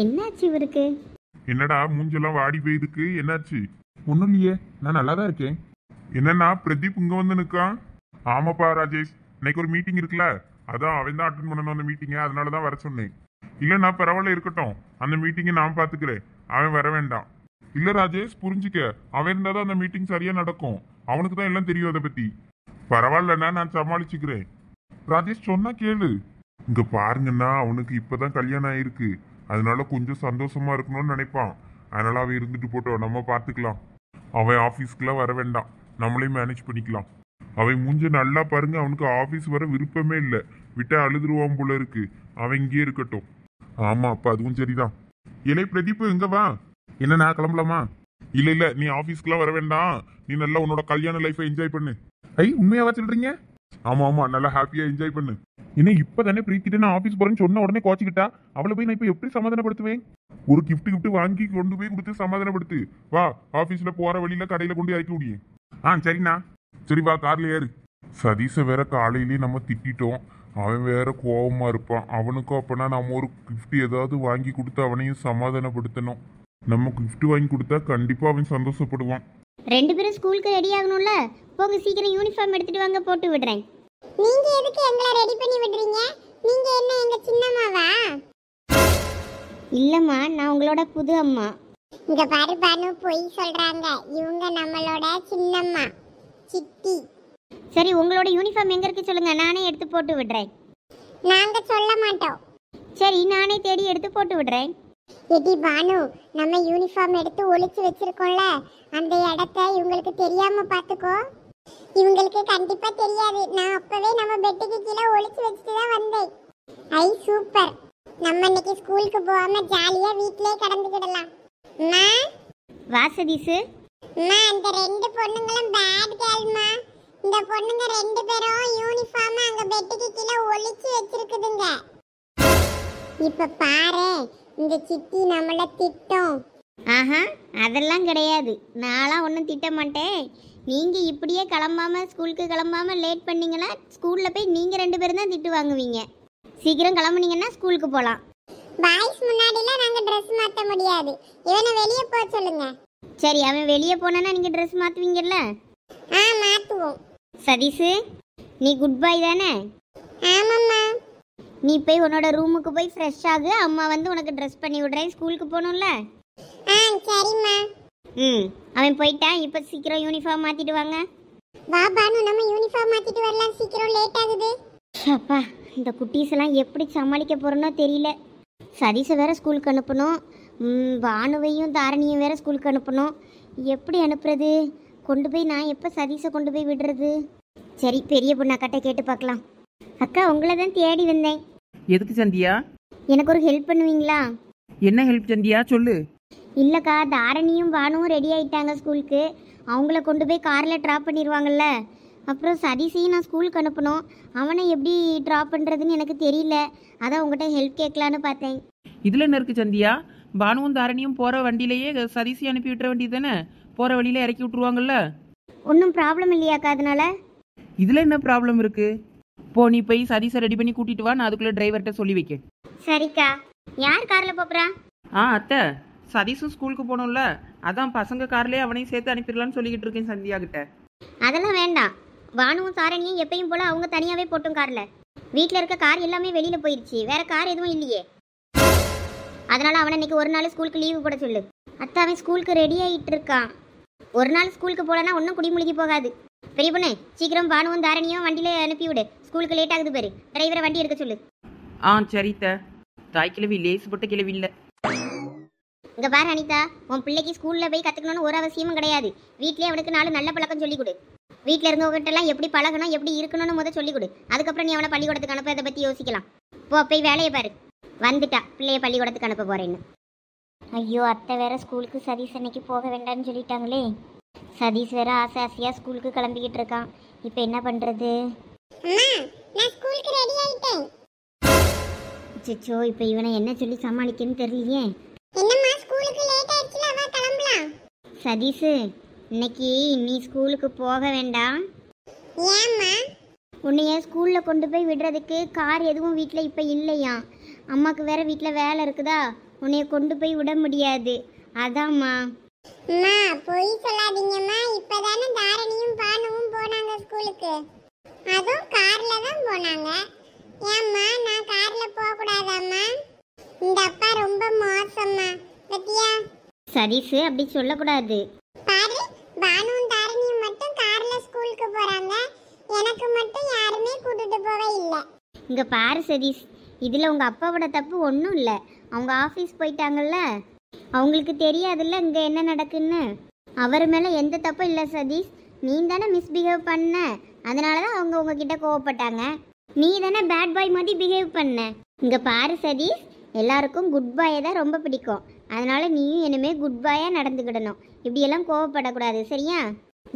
என்னாச்சு இவருக்கு? என்னடா மூஞ்செல்லாம் வாடி போயிருக்கு. என்னாச்சு? ஒன்றும் இல்லையே நான் நல்லா தான் இருக்கேன். என்னன்னா பிரதீப் இங்க வந்து நிற்கான் ஆமாப்பா ராஜேஷ். இன்னைக்கு ஒரு மீட்டிங் இருக்குல்ல? அதான் அவன் தான் அட்டன் பண்ணணும் அந்த மீட்டிங்கை அதனால தான் வர சொன்னேன். இல்லைண்ணா பரவாயில்ல இருக்கட்டும். அந்த மீட்டிங்கை நான் பார்த்துக்கிறேன். அவன் வர வேண்டாம். இல்ல ராஜேஷ் புரிஞ்சுக்க. அவன் இருந்தா தான் அந்த மீட்டிங் சரியா நடக்கும். அவனுக்கு தான் எல்லாம் தெரியும் அதை பத்தி. பரவாயில்லண்ணா நான் சமாளிச்சுக்கிறேன். ராஜேஷ் சொன்னா கேளு. இங்க பாருங்கண்ணா அவனுக்கு இப்பதான் கல்யாணம் ஆயிருக்கு. அதனால கொஞ்சம் சந்தோஷமா இருக்கணும்னு நினைப்பான். அதனால அவன் இருந்துட்டு போட்டோம் நம்ம பார்த்துக்கலாம். அவன் ஆஃபீஸ்க்குலாம் வர வேண்டாம். நம்மளே மேனேஜ் பண்ணிக்கலாம். அவன் மூஞ்ச நல்லா பாருங்க. அவனுக்கு ஆஃபீஸ் வர விருப்பமே இல்லை. விட்டா அழுதுருவான் போல இருக்கு. அவன் இங்கேயே இருக்கட்டும். ஆமா அப்ப அதுவும் சரிதான். இலை பிரதீப் எங்க வா? என்ன நான் கிளம்பலாமா? இல்ல இல்ல நீ ஆபீஸ்க்குலாம் வர வேண்டாம். நீ நல்லா உன்னோட கல்யாண லைஃபை என்ஜாய் பண்ணு. ஐ உண்மையாவா சொல்றீங்க? ஆமா ஆமா நல்லா ஹாப்பியா என்ஜாய் பண்ணு. என்ன இப்பதானே பிரீத்திட்டு நான் ஆபீஸ் போறேன்னு சொன்ன உடனே கோச்சிக்கிட்டா? அவளை போய் நான் இப்ப எப்படி சமாதானப்படுத்துவேன்? ஒரு கிஃப்ட் கிஃப்ட் வாங்கி கொண்டு போய் கொடுத்து சமாதானப்படுத்து. வா ஆபீஸ்ல போற வழியில கடையில கொண்டு இறக்கி முடியும் ஆ சரிண்ணா. சரி வா கார்ல ஏறு. சதீஷை வேற காலையிலேயே நம்ம திட்டிட்டோம். அவன் வேற கோபமா இருப்பான். அவனுக்கும் அப்பனா நம்ம ஒரு கிஃப்ட் ஏதாவது வாங்கி கொடுத்து அவனையும் சமாதானப்படுத்தணும். நம்ம கிஃப்ட் வாங்கி கொடுத்தா கண்டிப்பா அவன் சந்தோஷப்படுவான். ரெண்டு பேரும் ஸ்கூலுக்கு ரெடி ஆகணும்ல? போங்க சீக்கிரம் யூனிஃபார்ம் எடுத்துட்டு வாங்க போட்டு விடுறேன். நீங்க எதுக்கு எங்களை ரெடி பண்ணி விடுறீங்க? நீங்க என்ன எங்க சின்னம்மாவா இல்லைம்மா நான் உங்களோட புது அம்மா. இங்க பாரு பானு பொய் சொல்றாங்க. இவங்க நம்மளோட சின்னம்மா சித்தி. சரி உங்களோட யூனிஃபார்ம் எங்க இருக்கு சொல்லுங்க. நானே எடுத்து போட்டு விடுறேன். நாங்க சொல்ல மாட்டோம். சரி நானே தேடி எடுத்து போட்டு விடுறேன். எடி பானு நம்ம யூனிஃபார்ம் எடுத்து ஒளிச்சு வச்சிருக்கோம்ல அந்த இடத்த இவங்களுக்கு தெரியாம பாத்துக்கோ இவங்களுக்கு கண்டிப்பா தெரியாது. நான் அப்பவே நம்ம பெட்டுக்கு கீழே ஒளிச்சு வச்சுட்டு தான் வந்தேன். ஐ சூப்பர். நம்ம இன்னைக்கு ஸ்கூலுக்கு போகாம ஜாலியா வீட்லயே கடந்துக்கிடலாம். அம்மா வாசதீஸு அம்மா அந்த ரெண்டு பொண்ணுங்களும் பேட் கேர்ள்மா இந்த பொண்ணுங்க ரெண்டு பேரும் யூனிஃபார்ம் அங்க பெட்டுக்கு கீழே ஒளிச்சு வச்சிருக்குதுங்க. இப்ப பாரு இந்த சித்தி நம்மள திட்டம். ஆஹா அதெல்லாம் கிடையாது. நான்லாம் ஒன்றும் திட்ட மாட்டேன். நீங்கள் இப்படியே கிளம்பாம ஸ்கூலுக்கு கிளம்பாம லேட் பண்ணீங்கன்னா ஸ்கூலில் போய் நீங்கள் ரெண்டு பேரும் தான் திட்டு வாங்குவீங்க. சீக்கிரம் கிளம்புனீங்கன்னா ஸ்கூலுக்கு போகலாம் பாய்ஸ் முன்னாடிலாம் நாங்க Dress மாத்த முடியாது. இவனை வெளிய போக சொல்லுங்க. சரி அவன் வெளியே போனான்னா நீங்கள் ட்ரெஸ் மாற்றுவீங்கல்ல ஆ மாத்துவோம். சதீஷு நீ குட் பாய் தானே? ஆமாம்மா. நீ போய் உன்னோட ரூமுக்கு போய் ஃப்ரெஷ் ஆகு. அம்மா வந்து உனக்கு ட்ரெஸ் பண்ணி விடுறேன். ஸ்கூலுக்கு போகணும்ல? ஆ சரிம்மா. ம் அவன் போயிட்டான். இப்போ சீக்கிரம் யூனிஃபார்ம் மாற்றிட்டு வாங்க. வா பானு நம்ம யூனிஃபார்ம் மாத்திட்டு வரலாம். சீக்கிரம் லேட் ஆகுது. அப்பா இந்த குட்டீஸ் எல்லாம் எப்படி சமாளிக்க போறேனோ தெரியல. சதீஷை வேற ஸ்கூலுக்கு அனுப்பணும். ம், பானுவையும் தாரணியும் வேற ஸ்கூலுக்கு அனுப்பணும். எப்படி அனுப்புறது? கொண்டு போய் நான் எப்போ சதீஷை கொண்டு போய் விடுறது? சரி பெரிய பொண்ணாக்கிட்ட கேட்டு பார்க்கலாம். அக்கா உங்களை தான் தேடி வந்தேன். எதுக்கு சந்தியா? எனக்கு ஒரு ஹெல்ப் பண்ணுவீங்களா? என்ன ஹெல்ப் சந்தியா? சொல்லு. இல்லைக்கா தாரணியும் பானுவும் ரெடி ஆயிட்டாங்க ஸ்கூலுக்கு அவங்கள கொண்டு போய் காரில் ட்ராப் பண்ணிடுவாங்கல்ல அப்புறம் சதீஷையும் நான் ஸ்கூலுக்கு அனுப்பணும். அவனை எப்படி ட்ராப் பண்ணுறதுன்னு எனக்கு தெரியல. அதான் உங்கள்கிட்ட ஹெல்ப் கேட்கலான்னு பார்த்தேன். இதில் என்ன இருக்கு சந்தியா? பானுவும் தாரணியும் போகிற வண்டியிலேயே சதீசி அனுப்பி விட்டுற வேண்டியது தானே? போகிற வழியில இறக்கி விட்டுருவாங்கல்ல? ஒன்றும் ப்ராப்ளம் இல்லையாக்கா அதனால? இதில் என்ன ப்ராப்ளம் இருக்கு? போ நீ போய் சதீஷை ரெடி பண்ணி கூட்டிட்டு வா நான் அதுக்குள்ளே டிரைவர்கிட்ட சொல்லி வைக்கேன். சரிக்கா. யார் காரில் போப்புறா ஆ அத்தை சதீஷும் ஸ்கூலுக்கு போகணும்ல அதான் பசங்க கார்லேயே அவனையும் சேர்த்து அனுப்பிடலான்னு சொல்லிக்கிட்டு இருக்கேன் சந்தியா கிட்ட. அதெல்லாம் வேண்டாம். பானுவும் தாரணியும் எப்பயும் போல் அவங்க தனியாகவே போட்டும் காரில். வீட்டில் இருக்க கார் எல்லாமே வெளியில் போயிடுச்சு வேற கார் எதுவும் இல்லையே. அதனால அவனை இன்னைக்கு ஒரு நாள் ஸ்கூலுக்கு லீவு போட சொல்லு. அத்தை அவன் ஸ்கூலுக்கு ரெடி ஆகிட்டு இருக்கான். ஒரு நாள் ஸ்கூலுக்கு போகலன்னா ஒன்றும் குடிமுழுகி போகாது. பெரிய பொண்ணு சீக்கிரம் பானுவும் தாரணியும் வண்டியில அனுப்பி விடு ஸ்கூலுக்கு லேட் ஆகுது பாரு. டிரைவரை வண்டி எடுக்க சொல்லு. ஆ சரித்த தாய் கிழவி லேசுப்பட்ட கிழவி இல்லை. இங்க பாரு அனிதா உன் பிள்ளைக்கு ஸ்கூல்ல போய் கத்துக்கணும்னு ஒரு அவசியமும் கிடையாது. வீட்லயே அவனுக்கு நாலு நல்ல பழக்கம் சொல்லி கொடு. வீட்டில் இருந்தவங்ககிட்ட எல்லாம் எப்படி பழகணும் எப்படி இருக்கணும்னு முத சொல்லி கொடு. அதுக்கப்புறம் நீ அவனை பள்ளிக்கூடத்துக்கு அனுப்ப அதை பத்தி யோசிக்கலாம். போ போய் வேலையை பாரு. வந்துட்டா. பிள்ளைய பள்ளிக்கூடத்துக்கு அனுப்ப போறேன்னு. ஐயோ அத்தை வேற ஸ்கூலுக்கு சதீஷ் அன்னைக்கு போக வேண்டாம்னு சொல்லிட்டாங்களே. சதீஷ் வேற ஆசை ஆசையா ஸ்கூலுக்கு கிளம்பிக்கிட்டு இருக்கான். இப்போ என்ன பண்றது? அம்மா நான் ஸ்கூலுக்கு ரெடி ஆயிட்டேன். சிச்சோ இப்போ இவனை என்ன சொல்லி சமாளிக்கன்னு தெரியலையே. என்னம்மா ஸ்கூலுக்கு லேட் ஆயிடுச்சுல வா கிளம்பலாம். சதீஷு இன்னைக்கு நீ ஸ்கூலுக்கு போக வேண்டாம். ஏம்மா? உன்னைய ஸ்கூலில் கொண்டு போய் விடுறதுக்கு கார் எதுவும் வீட்டில் இப்போ இல்லையா? அம்மாவுக்கு வேற வீட்டில் வேலை இருக்குதா? உன்னைய கொண்டு போய் விட முடியாது. அதாம்மா. அம்மா பொய் சொல்லாதீங்கம்மா. இப்பதானே தாரணியும் பானுவும் போனாங்க ஸ்கூலுக்கு. அதுவும் கார்ல தான் போனாங்க. ஏம்மா நான் கார்ல போக கூடாதாம்மா இந்த அப்பா ரொம்ப மோசம்மா. பத்தியா? சதீஷு அப்படி சொல்லக்கூடாது. பாரு பானுவும் தாரணியும் மட்டும் கார்ல ஸ்கூலுக்கு போறாங்க. எனக்கு மட்டும் யாருமே கூட்டிட்டு போவே இல்லை. இங்கே பாரு சதீஷ் இதில் உங்கள் அப்பாவோட தப்பு ஒன்றும் இல்லை. அவங்க ஆஃபீஸ் போயிட்டாங்கல்ல? அவங்களுக்கு தெரியாதுல்ல இங்கே என்ன நடக்குன்னு. அவர் மேலே எந்த தப்பும் இல்லை சதீஷ். நீ தானே மிஸ்பிஹேவ் பண்ண. அதனால தான் அவங்க உங்ககிட்ட கோவப்பட்டாங்க. நீ தானே பேட் பாய் மாதிரி பிஹேவ் பண்ண. இங்கே பாரு சதீஷ் எல்லாருக்கும் குட் பாயை தான் ரொம்ப பிடிக்கும். அதனால நீயும் இனிமே குட் பாயாக நடந்துக்கிடணும். இப்படியெல்லாம் கோவப்படக்கூடாது சரியா?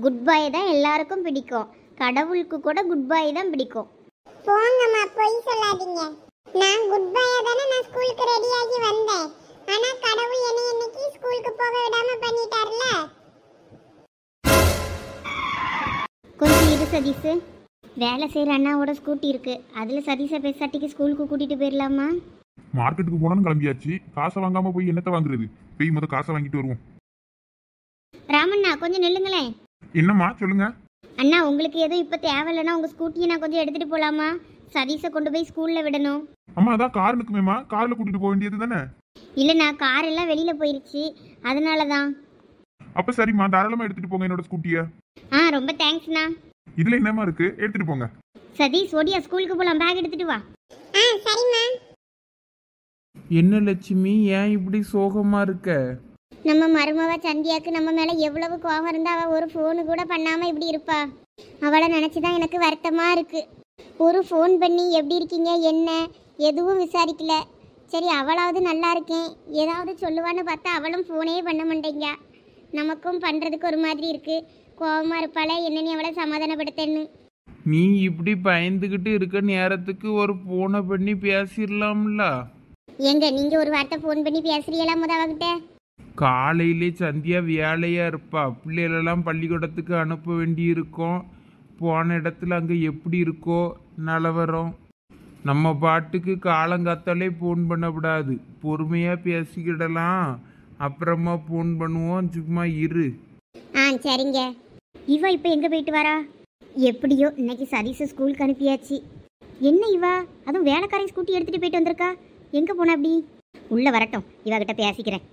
குட் பாய் தான் எல்லாருக்கும் பிடிக்கும். கடவுளுக்கு கூட குட் பாய் தான் பிடிக்கும். போங்கம்மா பொய் சொல்லாதீங்க. நான் குட் சதீஷ்? வேலை செய்கிற அண்ணாவோட ஸ்கூட்டி இருக்கு. அதில் சதீஷை பேசாட்டிக்கு ஸ்கூலுக்கு கூட்டிகிட்டு போயிடலாமா மார்க்கெட்டுக்கு போனாலும் கிளம்பியாச்சு. காசை வாங்காம போய் என்னத்தை வாங்குறது? போய் முத காசை வாங்கிட்டு வருவோம். ராமண்ணா கொஞ்சம் நில்லுங்களேன். என்னம்மா? சொல்லுங்க. அண்ணா உங்களுக்கு எதுவும் இப்போ தேவையில்லைன்னா உங்கள் ஸ்கூட்டியை நான் கொஞ்சம் எடுத்துகிட்டு போகலாமா சதீஷை கொண்டு போய் ஸ்கூலில் விடணும். அம்மா அதான் கார் நிற்குமேம்மா கார்ல கூட்டிட்டு போக வேண்டியது தானே? இல்லைண்ணா கார் எல்லாம் வெளியில் போயிருச்சு. அதனால தான் அப்ப சரிம்மா தாராளமா எடுத்துட்டு போங்க என்னோட ஸ்கூட்டிய ஆ ரொம்ப தேங்க்ஸ்ண்ணா இதுல என்னம்மா இருக்கு? எடுத்துட்டு போங்க. சதீஷ் ஒடியா ஸ்கூலுக்கு போகலாம் பேக் எடுத்துகிட்டு வா. ஆ சரிம்மா. என்ன லட்சுமி ஏன் இப்படி சோகமா இருக்க? நம்ம மருமவ சந்தியாக்கு நம்ம மேலே எவ்வளவு கோபம் இருந்தால் அவள் ஒரு ஃபோனு கூட பண்ணாமல் இப்படி இருப்பா. அவளை நினச்சி தான் எனக்கு வருத்தமாக இருக்குது ஒரு ஃபோன் பண்ணி எப்படி இருக்கீங்க என்ன எதுவும் விசாரிக்கல. சரி அவளாவது நல்லா இருக்கேன். ஏதாவது சொல்லுவான்னு பார்த்தா அவளும் ஃபோனே பண்ண மாட்டேங்க. நமக்கும் பண்ணுறதுக்கு ஒரு மாதிரி இருக்குது கோபமாக இருப்பாளே என்னன்னு அவளை சமாதானப்படுத்தணும் நீ இப்படி பயந்துகிட்டு இருக்க நேரத்துக்கு ஒரு போனை பண்ணி பேசிடலாம்ல. எங்க நீங்கள் ஒரு வார்த்தை ஃபோன் பண்ணி பேசுறீங்களா முத அவகிட்ட? காலையிலே சந்தியா வேலையா இருப்பா. பிள்ளைகளெல்லாம் பள்ளிக்கூடத்துக்கு அனுப்ப வேண்டி இருக்கும் போன இடத்துல அங்கே எப்படி இருக்கோ நிலவரம். நம்ம பாட்டுக்கு காலங்காத்தாலே ஃபோன் பண்ணக்கூடாது பொறுமையாக பேசிக்கிடலாம். அப்புறமா ஃபோன் பண்ணுவோம். சும்மா இரு. ஆ சரிங்க. இவா இப்போ எங்கே போயிட்டு வரா? எப்படியோ இன்னைக்கு சதீஷை ஸ்கூலுக்கு அனுப்பியாச்சு. என்ன இவா? அதுவும் வேலைக்காரன் ஸ்கூட்டி எடுத்துகிட்டு போயிட்டு வந்திருக்கா? எங்கே போனா அப்படி? உள்ளே வரட்டும் இவாகிட்ட பேசிக்கிறேன்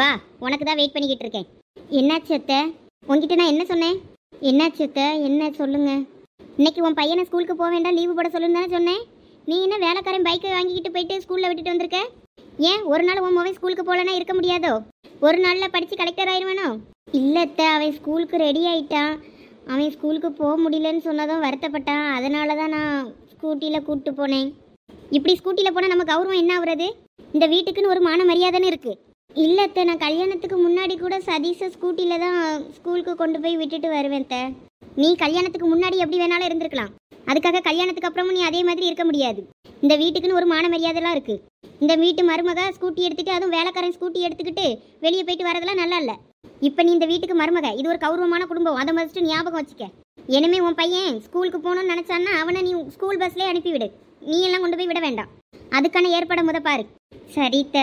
வா உனக்கு தான் வெயிட் பண்ணிக்கிட்டு இருக்கேன். என்னாச்சு அத்தை? உங்ககிட்ட நான் என்ன சொன்னேன்? என்னாச்சு அத்தை? என்ன சொல்லுங்க? இன்னைக்கு உன் பையனை ஸ்கூலுக்கு போக வேண்டாம் லீவு போட சொல்லுன்னு தானே சொன்னேன். நீ என்ன வேலைக்காரன் பைக்கை வாங்கிக்கிட்டு போயிட்டு ஸ்கூலில் விட்டுட்டு வந்திருக்க? ஏன் ஒரு நாள் உன் மொபைல் ஸ்கூலுக்கு போகலன்னா இருக்க முடியாதோ? ஒரு நாளில் படித்து கலெக்டர் ஆயிடுவானோ இல்லத்த அவன் ஸ்கூலுக்கு ரெடி ஆயிட்டான். அவன் ஸ்கூலுக்கு போக முடியலன்னு சொன்னதும் வருத்தப்பட்டான். அதனால தான் நான் ஸ்கூட்டியில் கூப்பிட்டு போனேன். இப்படி ஸ்கூட்டியில் போனால் நம்ம கௌரவம் என்ன ஆகுறது? இந்த வீட்டுக்குன்னு ஒரு மான மரியாதைன்னு இருக்குது இல்லத்த நான் கல்யாணத்துக்கு முன்னாடி கூட சதீஷை ஸ்கூட்டியில் தான் ஸ்கூலுக்கு கொண்டு போய் விட்டுட்டு வருவேன் த. நீ கல்யாணத்துக்கு முன்னாடி எப்படி வேணாலும் இருந்திருக்கலாம். அதுக்காக கல்யாணத்துக்கு அப்புறமும் நீ அதே மாதிரி இருக்க முடியாது. இந்த வீட்டுக்குன்னு ஒரு மான மரியாதைலாம் இருக்குது இந்த வீட்டு மருமக ஸ்கூட்டி எடுத்துகிட்டு அதுவும் வேலைக்காரன் ஸ்கூட்டி எடுத்துக்கிட்டு வெளியே போயிட்டு வரதெல்லாம் நல்லா இல்லை. இப்போ நீ இந்த வீட்டுக்கு மருமக. இது ஒரு கௌரவமான குடும்பம். அதை மதிச்சுட்டு ஞாபகம் வச்சுக்க. இனிமே உன் பையன் ஸ்கூலுக்கு போகணும்னு நினச்சான்னா அவனை நீ ஸ்கூல் பஸ்லேயே அனுப்பிவிடு. நீ எல்லாம் கொண்டு போய் விட வேண்டாம். அதுக்கான ஏற்பாடை முத பாரு. சரித்த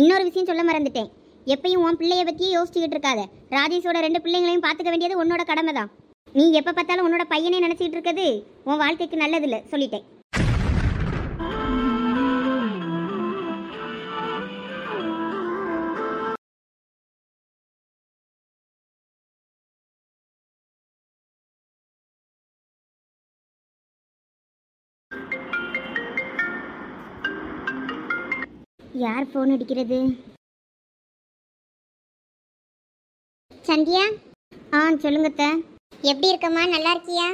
இன்னொரு விஷயம் சொல்ல மறந்துட்டேன். எப்பயும் உன் பிள்ளைய பற்றியே யோசிச்சுக்கிட்டு இருக்காத. ராஜேஷோட ரெண்டு பிள்ளைங்களையும் பார்த்துக்க வேண்டியது உன்னோட கடமை தான் நீ எப்போ பார்த்தாலும் உன்னோட பையனே நினச்சிக்கிட்டு இருக்கிறது உன் வாழ்க்கைக்கு நல்லதில்லை சொல்லிட்டேன். யார் ஃபோன் அடிக்கிறது? சந்தியா? ஆ சொல்லுங்க அத்தை. எப்படி இருக்கம்மா? நல்லா இருக்கியா?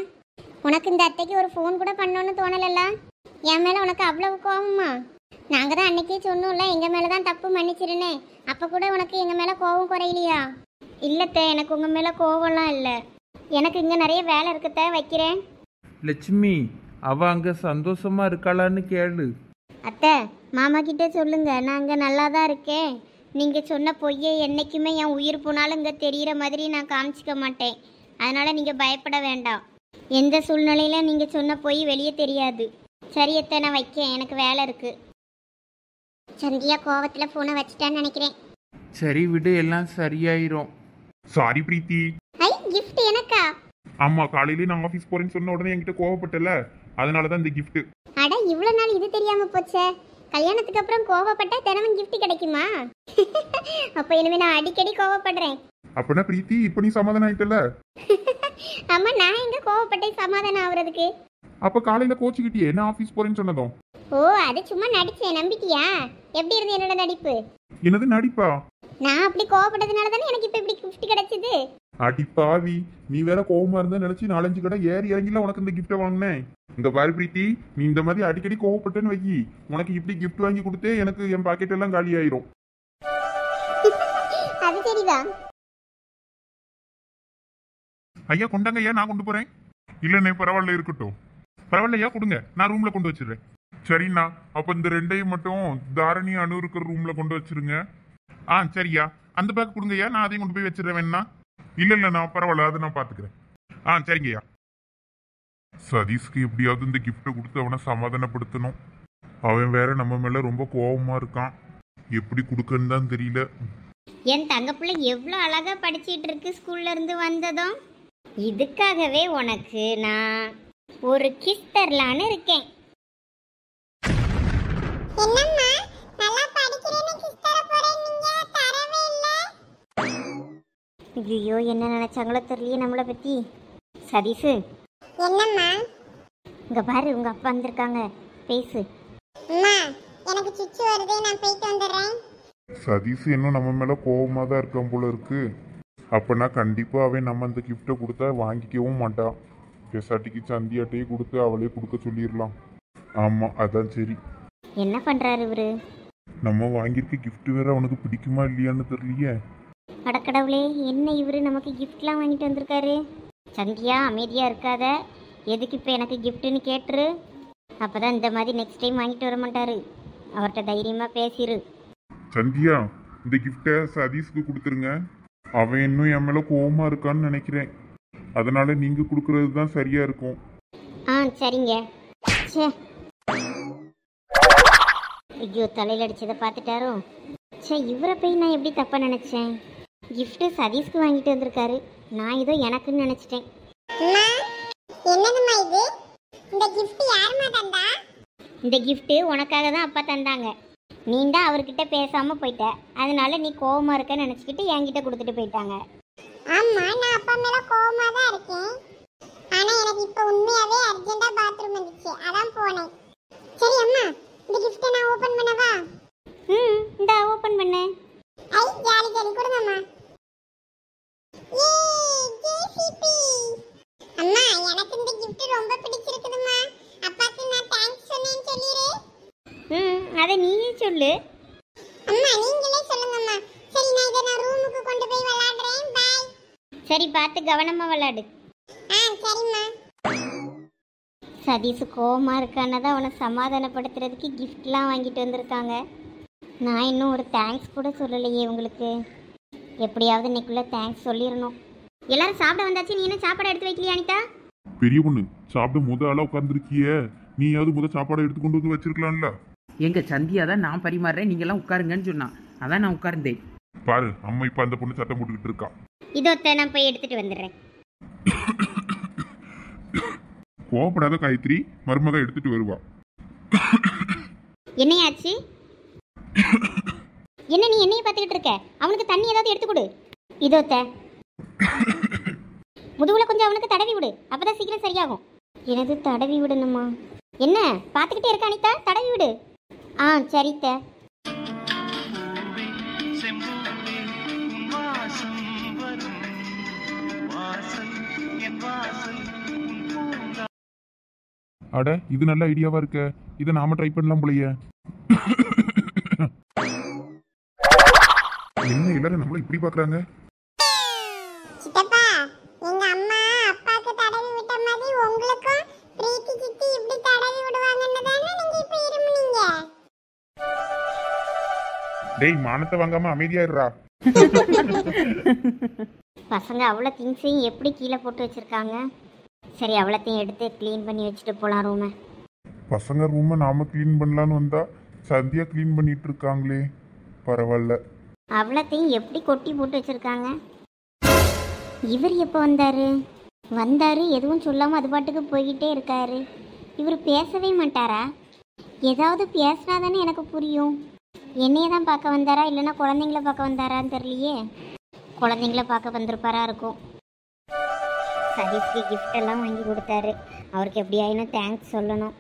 உனக்கு இந்த அத்தைக்கு ஒரு ஃபோன் கூட பண்ணணும்னு தோணலல்ல? என் மேல உனக்கு அவ்வளவு கோவமா? நாங்க தான் அன்னைக்கே சொன்னோம்ல எங்க மேல தான் தப்பு மன்னிச்சிருன்னு. அப்ப கூட உனக்கு எங்க மேல கோவம் குறையலையா? இல்லத்த எனக்கு உங்கள் மேலே கோவம்லாம் இல்லை. எனக்கு இங்கே நிறைய வேலை இருக்குத்த வைக்கிறேன். லட்சுமி அவ அங்கே சந்தோஷமா இருக்காளான்னு கேளு. அத்தை மாமா கிட்ட சொல்லுங்க. நான் இங்கே நல்லா தான் இருக்கேன். நீங்கள் சொன்ன பொய்யை என்னைக்குமே என் உயிர் போனாலும் இங்கே தெரிகிற மாதிரி நான் காமிச்சிக்க மாட்டேன். அதனால் நீங்கள் பயப்பட வேண்டாம். எந்த சூழ்நிலையில நீங்கள் சொன்ன பொய் வெளியே தெரியாது. சரி அத்தை நான் வைக்கேன். எனக்கு வேலை இருக்குது சந்தியா கோவத்துல போனை வச்சுட்டான்னு நினைக்கிறேன். சரி விடு. எல்லாம் சரியாயிரும். சாரி பிரீத்தி. ஐ gift எனக்கா? ஆமா காலையிலே நான் ஆபீஸ் போறேன்னு சொன்ன உடனே என்கிட்ட கோவப்பட்டல. அதனாலதான் இந்த gift. அட இவ்வளவு நாள் இது தெரியாம போச்சே. கல்யாணத்துக்கு அப்புறம் கோவப்பட்டா தினமும் gift கிடைக்குமா? [laughs] அப்ப இனிமே நான் அடிக்கடி கோவப்படுறேன். அப்பனா பிரீத்தி இப்ப நீ சமாதானம் ஆயிட்டல? [laughs] அம்மா நான் எங்க கோவப்பட்டேன் சமாதானம் ஆகுறதுக்கு? அப்ப காலையில கோச்சுக்கிட்டியே என்ன ஆபீஸ் போறேன்னு சொன்னதும்? ஓ அது சும்மா நடிச்சேன் நம்பிட்டியா? எப்படி இருந்து என்னோட நடிப்பு? என்னது நடிப்பா? நான் அப்படி கோவப்பட்டதுனால தானே எனக்கு இப்ப இப்படி gift கிடைச்சது? அடி பாவி நீ வேற கோவமா இருந்தா நினைச்சு நாலஞ்சு கடை ஏறி இறங்கில உனக்கு இந்த கிஃப்ட வாங்கினேன் இந்த பாரு பிரீத்தி நீ இந்த மாதிரி அடிக்கடி கோவப்பட்டேன்னு வைக்கி உனக்கு இப்படி கிஃப்ட் வாங்கி கொடுத்தே எனக்கு என் பாக்கெட் எல்லாம் காலி ஆயிரும். [laughs] அது சரிதான். ஐயா கொண்டாங்க ஐயா நான் கொண்டு போறேன். இல்லண்ணே பரவாயில்ல இருக்கட்டும். பரவாயில்ல ஐயா கொடுங்க. நான் ரூம்ல கொண்டு வச்சிடுறேன். சரிண்ணா. அப்ப இந்த ரெண்டையும் மட்டும் தாரணி அணு இருக்கிற ரூம்ல கொண்டு வச்சிருங்க. ஆ சரியா. அந்த பேக் கொடுங்க ஐயா. நான் அதையும் கொண்டு போய் வச்சிடுறேன் வேணா இல்ல இல்ல நான் பரவாயில்ல அதை நான் பாத்துக்கிறேன். ஆ சரிங்கய்யா. சதீஷ்க்கு எப்படியாவது இந்த கிஃப்ட்டை கொடுத்து அவனை சமாதானப்படுத்தணும். அவன் வேற நம்ம மேல ரொம்ப கோவமா இருக்கான். எப்படி கொடுக்கன்னு தான் தெரியல. என் தங்க பிள்ளை எவ்வளோ அழகா படிச்சிட்டு இருக்கு ஸ்கூல்ல இருந்து வந்ததும். இதுக்காகவே உனக்கு நான் ஒரு கிஸ் தரலான்னு இருக்கேன். என்னம்மா நல்லா படிக்கிறேன்னு கிஸ் தர போறேன் நீங்க தரவே இல்ல. ஐயோ என்ன நினைச்சாங்களோ தெரியலையே நம்மளை பத்தி. சதீஷு. என்னம்மா? இங்க பாரு உங்க அப்பா வந்திருக்காங்க. பேசு. அம்மா எனக்கு சுச்சு வருது நான் போயிட்டு வந்துடுறேன். சதீஷ் இன்னும் நம்ம மேல கோவமா தான் இருக்கான் போல இருக்கு. அப்பனா கண்டிப்பா அவன் நம்ம அந்த கிஃப்ட்டை கொடுத்தா வாங்கிக்கவும் மாட்டான். பெசாட்டிக்கு சந்தியாட்டையே கொடுத்து அவளே கொடுக்க சொல்லிடலாம். ஆமா அதான் சரி. என்ன பண்றாரு இவரு? நம்ம வாங்கியிருக்க gift வேற அவனுக்கு பிடிக்குமா இல்லையான்னு தெரியலையே. அடக்கடவுளே என்ன இவரு நமக்கு கிஃப்ட்லாம் வாங்கிட்டு வந்திருக்காரு? சந்தியா அமைதியா இருக்காத. எதுக்கு இப்போ எனக்கு கிஃப்ட்டுன்னு கேட்டுரு. அப்பதான் இந்த மாதிரி நெக்ஸ்ட் டைம் வாங்கிட்டு வர மாட்டாரு. அவர்கிட்ட தைரியமா பேசிரு. சந்தியா இந்த கிஃப்டை சதீஷ்க்கு கொடுத்துருங்க. அவன் இன்னும் என் மேல கோவமா இருக்கான்னு நினைக்கிறேன். அதனால நீங்க கொடுக்கறது தான் சரியா இருக்கும். ஆ சரிங்க. ச்சே. ஐயோ தலையில் அடிச்சதை பார்த்துட்டாரோ? ச்சே இவரை போய் நான் எப்படி தப்பா நினைச்சேன்? Gift சதீஷ்க்கு வாங்கிட்டு வந்திருக்காரு. நான் ஏதோ எனக்குன்னு நினைச்சிட்டேன். அம்மா என்னதும்மா இது? இந்த கிஃப்ட் யாரும்மா தந்தா? இந்த gift உனக்காக தான் அப்பா தந்தாங்க. நீ தான் அவர்கிட்ட பேசாம போயிட்ட. அதனால நீ கோவமா இருக்கன்னு நினைச்சுக்கிட்டு என்கிட்ட கொடுத்துட்டு போயிட்டாங்க. ஆமா நான் அப்பா மேல கோவமா தான் இருக்கேன். ஆனா எனக்கு இப்ப உண்மையாவே அர்ஜென்ட்டா பாத்ரூம் வந்துச்சு. அதான் போனேன். சரி அம்மா இந்த கிஃப்ட்டை நான் ஓபன் பண்ணவா? ம் இந்த ஓப்பன் பண்ணு. ஐ ஜாலி ஜாலி கொடுங்கம்மா. அம்மா எனக்கு இந்த gift ரொம்ப பிடிச்சிருக்குதும்மா. அப்பாக்கு நான் தேங்க்ஸ் சொன்னேன்னு சொல்லிரு. ம் அதை நீயே சொல்லு. அம்மா நீங்களே சொல்லுங்கம்மா. சரி நான் இதை நான் ரூமுக்கு கொண்டு போய் விளையாடுறேன். சரி பார்த்து கவனமா விளையாடு. ஆ சரிம்மா. சதீஷ் கோவமா இருக்கான்னு தான் அவனை சமாதானப்படுத்துறதுக்கு கிஃப்ட்லாம் வாங்கிட்டு வந்திருக்காங்க. நான் இன்னும் ஒரு தேங்க்ஸ் கூட சொல்லலையே உங்களுக்கு. எப்படியாவது இன்னைக்குள்ள தேங்க்ஸ் சொல்லிடணும் எல்லாரும் சாப்பிட வந்தாச்சு நீ என்ன சாப்பாடு எடுத்து வைக்கலையா அனிதா? பெரிய பொண்ணு சாப்பிட முத ஆளா உட்காந்துருக்கிய நீயாவது முத சாப்பாடை எடுத்து கொண்டு வந்து வச்சிருக்கலாம்ல. எங்க சந்தியா தான் நான் பரிமாறுறேன் நீங்கெல்லாம் உட்காருங்கன்னு சொன்னான் அதான் நான் உட்கார்ந்தேன். பாரு அம்மா இப்ப அந்த பொண்ணு சத்தம் போட்டுக்கிட்டு இருக்கா. இதோத்த நான் போய் எடுத்துட்டு வந்துடுறேன். கோவப்படாத காயத்ரி மருமக எடுத்துட்டு வருவா. என்னையாச்சு? என்ன நீ என்னைய பார்த்துக்கிட்டு இருக்க? அவனுக்கு தண்ணி ஏதாவது எடுத்து கொடு. இதோத்த [laughs] முதுகுல கொஞ்சம் அவனுக்கு தடவி விடு. அப்பதான் சீக்கிரம் சரியாகும். எனது தடவி விடணுமா? என்ன? பார்த்துக்கிட்டே இருக்க அனிதா? தடவி விடு. ஆ சரித்த அட இது நல்ல ஐடியாவா இருக்க. இதை நாம ட்ரை பண்ணலாம் போலயே. என்ன எல்லாரும் நம்மள இப்படி பாக்குறாங்க? சித்தப்பா எங்க அம்மா அப்பாக்கு தடவி விட்ட மாதிரி உங்களுக்கும் பிரீத்தி சித்தி இப்படி தடவி விடுவாங்கன்னு தானே நீங்க இப்ப இருமுனீங்க டேய் மானத்தை வாங்காம அமைதியாயிடுறா. பசங்க அவ்வளோ திங்ஸையும் எப்படி கீழே போட்டு வச்சிருக்காங்க? சரி அவ்வளோத்தையும் எடுத்து க்ளீன் பண்ணி வச்சுட்டு போகலாம் ரூமை பசங்க ரூமை நாம க்ளீன் பண்ணலான்னு வந்தா சந்தியா க்ளீன் பண்ணிட்டு இருக்காங்களே. பரவாயில்ல. அவ்வளோத்தையும் எப்படி கொட்டி போட்டு வச்சிருக்காங்க? இவர் எப்போ வந்தார்? வந்தார் எதுவும் சொல்லாமல் அது பாட்டுக்கு போய்கிட்டே இருக்காரு. இவர் பேசவே மாட்டாரா? ஏதாவது பேசினா தானே எனக்கு புரியும். என்னைய தான் பார்க்க வந்தாரா? இல்லைன்னா குழந்தைங்கள பார்க்க வந்தாரான்னு தெரியலையே. குழந்தைங்கள பார்க்க வந்திருப்பாரா இருக்கும். சதீஷ்க்கு கிஃப்ட் எல்லாம் வாங்கி கொடுத்தாரு. அவருக்கு எப்படியாயினும் தேங்க்ஸ் சொல்லணும்.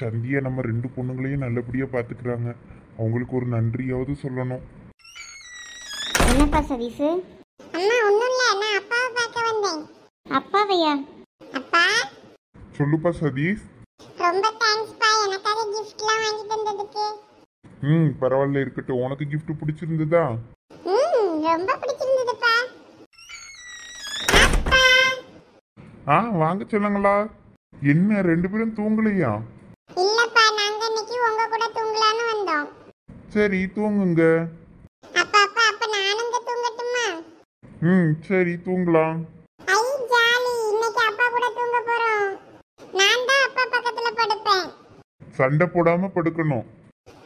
சந்தியா நம்ம ரெண்டு பொண்ணுங்களையும் நல்லபடியாக பார்த்துக்கிறாங்க. அவங்களுக்கு ஒரு நன்றியாவது சொல்லணும். என்னப்பா சதீஷு? அம்மா ஒண்ணும் இல்ல. நான் அப்பாவை பார்க்க வந்தேன். அப்பாவையா? அப்பா? சொல்லுப்பா சதீஷ். ரொம்ப தேங்க்ஸ்ப்பா எனக்காக கிஃப்ட்லாம் வாங்கி தந்ததுக்கு. ம் பரவாயில்ல. இருக்கட்டும். உனக்கு gift பிடிச்சிருந்ததா? ம் ரொம்ப பிடிச்சிருந்ததுப்பா. அப்பா! ஆ வாங்க சொல்லுங்களா. என்ன ரெண்டு பேரும் தூங்கலையா? இல்லப்பா நாங்க இன்னைக்கு உங்க கூட தூங்கலாம்னு வந்தோம். சரி தூங்குங்க அப்பா அப்பா அப்ப நானும் இங்க தூங்கட்டுமா ம் சரி தூங்கலாம். ஐ ஜாலி. இன்னைக்கு அப்பா கூட தூங்க போறோம். நான் தான் அப்பா பக்கத்துல படுப்பேன். சண்டை போடாம படுக்கணும்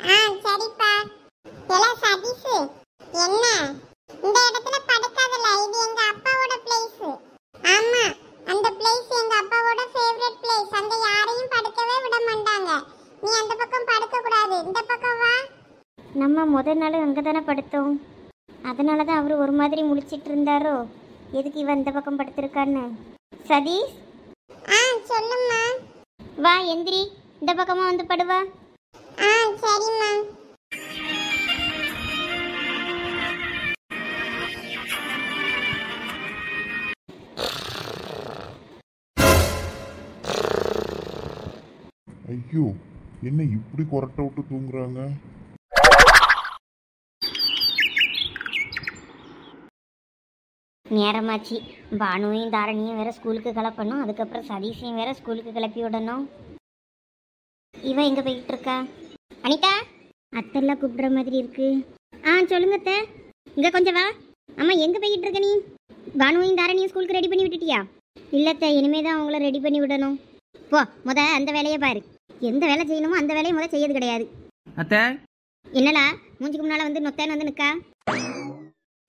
ஆ சரிப்பா எல சதீஷ் என்ன இந்த இடத்துல படுக்காதல இது எங்க அப்பாவோட பிளேஸ் ஆமா அந்த பிளேஸ் எங்க அப்பாவோட ஃபேவரட் பிளேஸ் அங்க யாரையும் படுக்கவே விட மாட்டாங்க நீ அந்த பக்கம் படுக்க கூடாது இந்த பக்கம் வா நம்ம முதல் நாள் அங்கே தானே படுத்தோம் அதனால தான் அவர் ஒரு மாதிரி முழிச்சிட்டு இருந்தாரோ? எதுக்கு இவன் இந்த பக்கம் படுத்திருக்கான்னு? சதீஷ்? ஆ சொல்லும்மா. வா எந்திரி. இந்த பக்கமாக வந்து படுவா ஆ சரிம்மா. ஐயோ என்ன இப்படி கொரட்டை விட்டு தூங்குறாங்க? நேரமாச்சு. பானுவையும் தாரணியும் வேற ஸ்கூலுக்கு கிளப்பணும். அதுக்கப்புறம் சதீஷையும் வேற ஸ்கூலுக்கு கிளப்பி விடணும். இவ எங்க போயிட்டு இருக்கா? அனிதா? அத்தெல்லாம் கூப்பிடுற மாதிரி இருக்கு. ஆ சொல்லுங்க அத்தை. இங்க கொஞ்சம் வா. அம்மா எங்க போய்கிட்டு இருக்க நீ? பானுவையும் தாரணியும் ஸ்கூலுக்கு ரெடி பண்ணி விட்டுட்டியா? இல்லத்த இனிமே தான் அவங்கள ரெடி பண்ணி விடணும். போ முத அந்த வேலையை பாரு. எந்த வேலை செய்யணுமோ அந்த வேலையை முத செய்யறது கிடையாது. அத்தை? என்னடா மூஞ்சுக்கு முன்னால வந்து நொத்தேன்னு வந்து நிக்கா?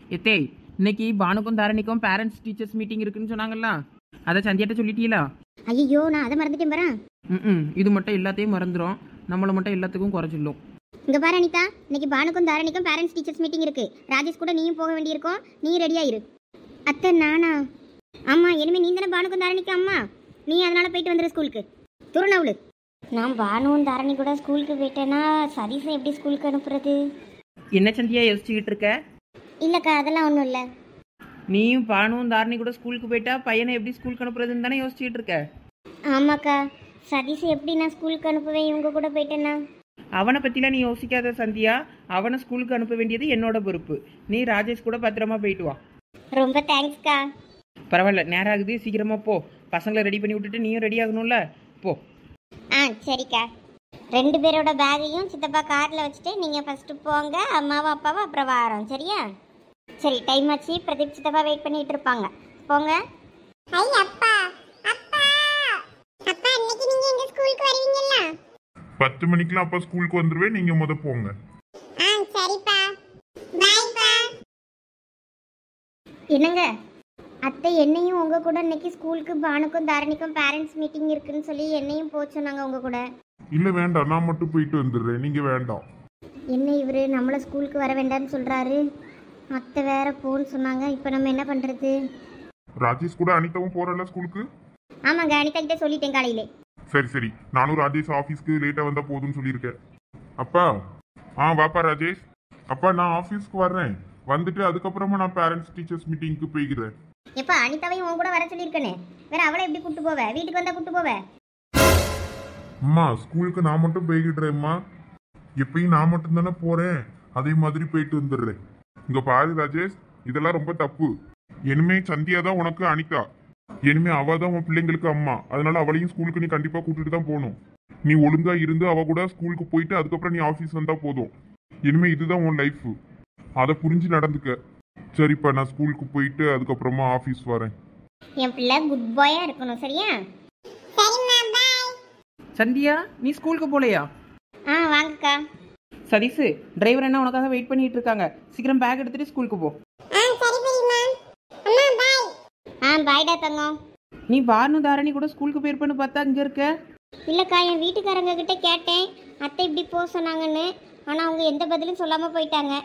எத்தே இன்னைக்கு பானுக்கும் தாரணிக்கும் பேரண்ட்ஸ் டீச்சர்ஸ் மீட்டிங் இருக்குன்னு சொன்னாங்கல்ல? அதை சந்தியாட்ட சொல்லிட்டீங்களா? ஐயோ நான் அதை மறந்துட்டேன் பாரேன். ம் இது மட்டும் எல்லாத்தையும் மறந்துடும் நம்மளை மட்டும் எல்லாத்துக்கும் குறை சொல்லும் இங்க பாரு அனிதா இன்னைக்கு பானுக்கும் தாரணிக்கும் பேரண்ட்ஸ் டீச்சர்ஸ் மீட்டிங் இருக்கு. ராஜேஷ் கூட நீயும் போக வேண்டியிருக்கும். நீ ரெடியா இரு. அத்தை நானா? ஆமா இனிமே நீ தானே பானுக்கும் தாரணிக்கும் அம்மா? நீ அதனால போயிட்டு வந்துரு ஸ்கூலுக்கு. துருணவுளு நான் பானுவும் தாரணி கூட ஸ்கூலுக்கு போயிட்டேன்னா சதீஷை எப்படி ஸ்கூலுக்கு அனுப்புறது? என்ன சந்தியா யோசிச்சுக்கிட்டு இருக்க? இல்லக்கா அதெல்லாம் ஒன்றும் இல்லை. நீயும் பானுவும் தாரணி கூட ஸ்கூலுக்கு போயிட்டா பையனை எப்படி ஸ்கூலுக்கு அனுப்புறதுன்னு தானே யோசிச்சுக்கிட்டு இருக்க? ஆமாக்கா சதீஷை எப்படி நான் ஸ்கூலுக்கு அனுப்புவேன்? இவங்க கூட போயிட்டேன்னா? அவனை பற்றிலாம் நீ யோசிக்காத சந்தியா. அவனை ஸ்கூலுக்கு அனுப்ப வேண்டியது என்னோட பொறுப்பு. நீ ராஜேஷ் கூட பத்திரமா போயிட்டு வா. ரொம்ப தேங்க்ஸ்க்கா. பரவாயில்ல நேரம் ஆகுது சீக்கிரமா போ. பசங்களை ரெடி பண்ணி விட்டுட்டு நீயும் ரெடி ஆகணும்ல? போ. ஆ சரிக்கா. ரெண்டு பேரோட பேகையும் சித்தப்பா காரில் வச்சுட்டு நீங்கள் ஃபஸ்ட்டு போங்க அம்மாவும் அப்பாவும் அப்புறம் வாரோம் சரியா? சரி டைம் ஆச்சு. பிரதீப் சித்தப்பா வெயிட் பண்ணிட்டு இருப்பாங்க. போங்க. ஐ அப்பா. அப்பா. அப்பா இன்னைக்கு நீங்க எங்க ஸ்கூலுக்கு வருவீங்கல்ல? பத்து மணிக்கெல்லாம் அப்பா ஸ்கூலுக்கு வந்துருவேன். நீங்க முத போங்க. ஆ சரிப்பா. பாய்ப்பா. என்னங்க? அத்தை என்னையும் உங்கள் கூட இன்னைக்கு ஸ்கூலுக்கு பானுக்கும் தாரணிக்கும் பேரண்ட்ஸ் மீட்டிங் இருக்குன்னு சொல்லி என்னையும் போக சொன்னாங்க உங்கள் கூட. இல்ல வேண்டாம். நான் மட்டும் போயிட்டு வந்துடுறேன். நீங்க வேண்டாம். என்ன இவர்? நம்மளை ஸ்கூலுக்கு வர வேண்டாம்னு சொல்கிறாரு அத்தை வேற போன்னு சொன்னாங்க. இப்போ நம்ம என்ன பண்ணுறது ராஜேஷ் கூட அனிதாவும் போறல ஸ்கூலுக்கு? ஆமாங்க அனிதா கிட்ட சொல்லிட்டேன் காலையிலே. சரி சரி. நானும் ராஜேஷ் ஆஃபீஸ்க்கு லேட்டா வந்தா போதும்னு சொல்லியிருக்கேன். அப்பா ஆ வாப்பா ராஜேஷ். அப்பா நான் ஆஃபீஸ்க்கு வர்றேன். வந்துட்டு அதுக்கப்புறமா நான் பேரண்ட்ஸ் டீச்சர்ஸ் மீட்டிங்க்கு போய்க்கிறேன். எப்பா அனிதாவையும் உன் கூட வர சொல்லியிருக்கனே. வேற அவளை எப்படி கூட்டு போவ? வீட்டுக்கு வந்தா கூட்டு போவ? அம்மா ஸ்கூலுக்கு நான் மட்டும் போய்கிடுறேம்மா எப்பயும் நான் மட்டும் தானே போறேன். அதே மாதிரி போயிட்டு வந்துடுறேன். இங்க பாரு ராஜேஷ் இதெல்லாம் ரொம்ப தப்பு. இனிமே சந்தியா தான் உனக்கு அனிதா. இனிமே அவ தான் உன் பிள்ளைங்களுக்கு அம்மா. அதனால அவளையும் ஸ்கூலுக்கு நீ கண்டிப்பா கூட்டிட்டு தான் போகணும். நீ ஒழுங்கா இருந்து அவ கூட ஸ்கூலுக்கு போயிட்டு அதுக்கப்புறம் நீ ஆஃபீஸ் வந்தா போதும். இனிமே இதுதான் உன் லைஃப் அதை புரிஞ்சு நடந்துக்க. சரிப்பா நான் ஸ்கூலுக்கு போயிட்டு அதுக்கப்புறமா ஆஃபீஸ் வரேன். என் பிள்ளை குட் பாயா இருக்கணும் சரியா? சந்தியா நீ ஸ்கூலுக்கு போலையா? ஆ வாங்கக்கா. சதீஷு டிரைவர் என்ன உனக்காக வெயிட் பண்ணிட்டு இருக்காங்க? சீக்கிரம் பேக் எடுத்துட்டு ஸ்கூலுக்கு போ. ஆ சரி பெரியம்மா அம்மா பாய் ஆ பாய்டா தங்கம். நீ பானு தாரணி கூட ஸ்கூலுக்கு போயிருப்பேன்னு பார்த்தா இங்க இருக்க? இல்லைக்கா என் வீட்டுக்காரங்க கிட்ட கேட்டேன். அத்தை இப்படி போக சொன்னாங்கன்னு. ஆனால் அவங்க எந்த பதிலும் சொல்லாமல் போயிட்டாங்க.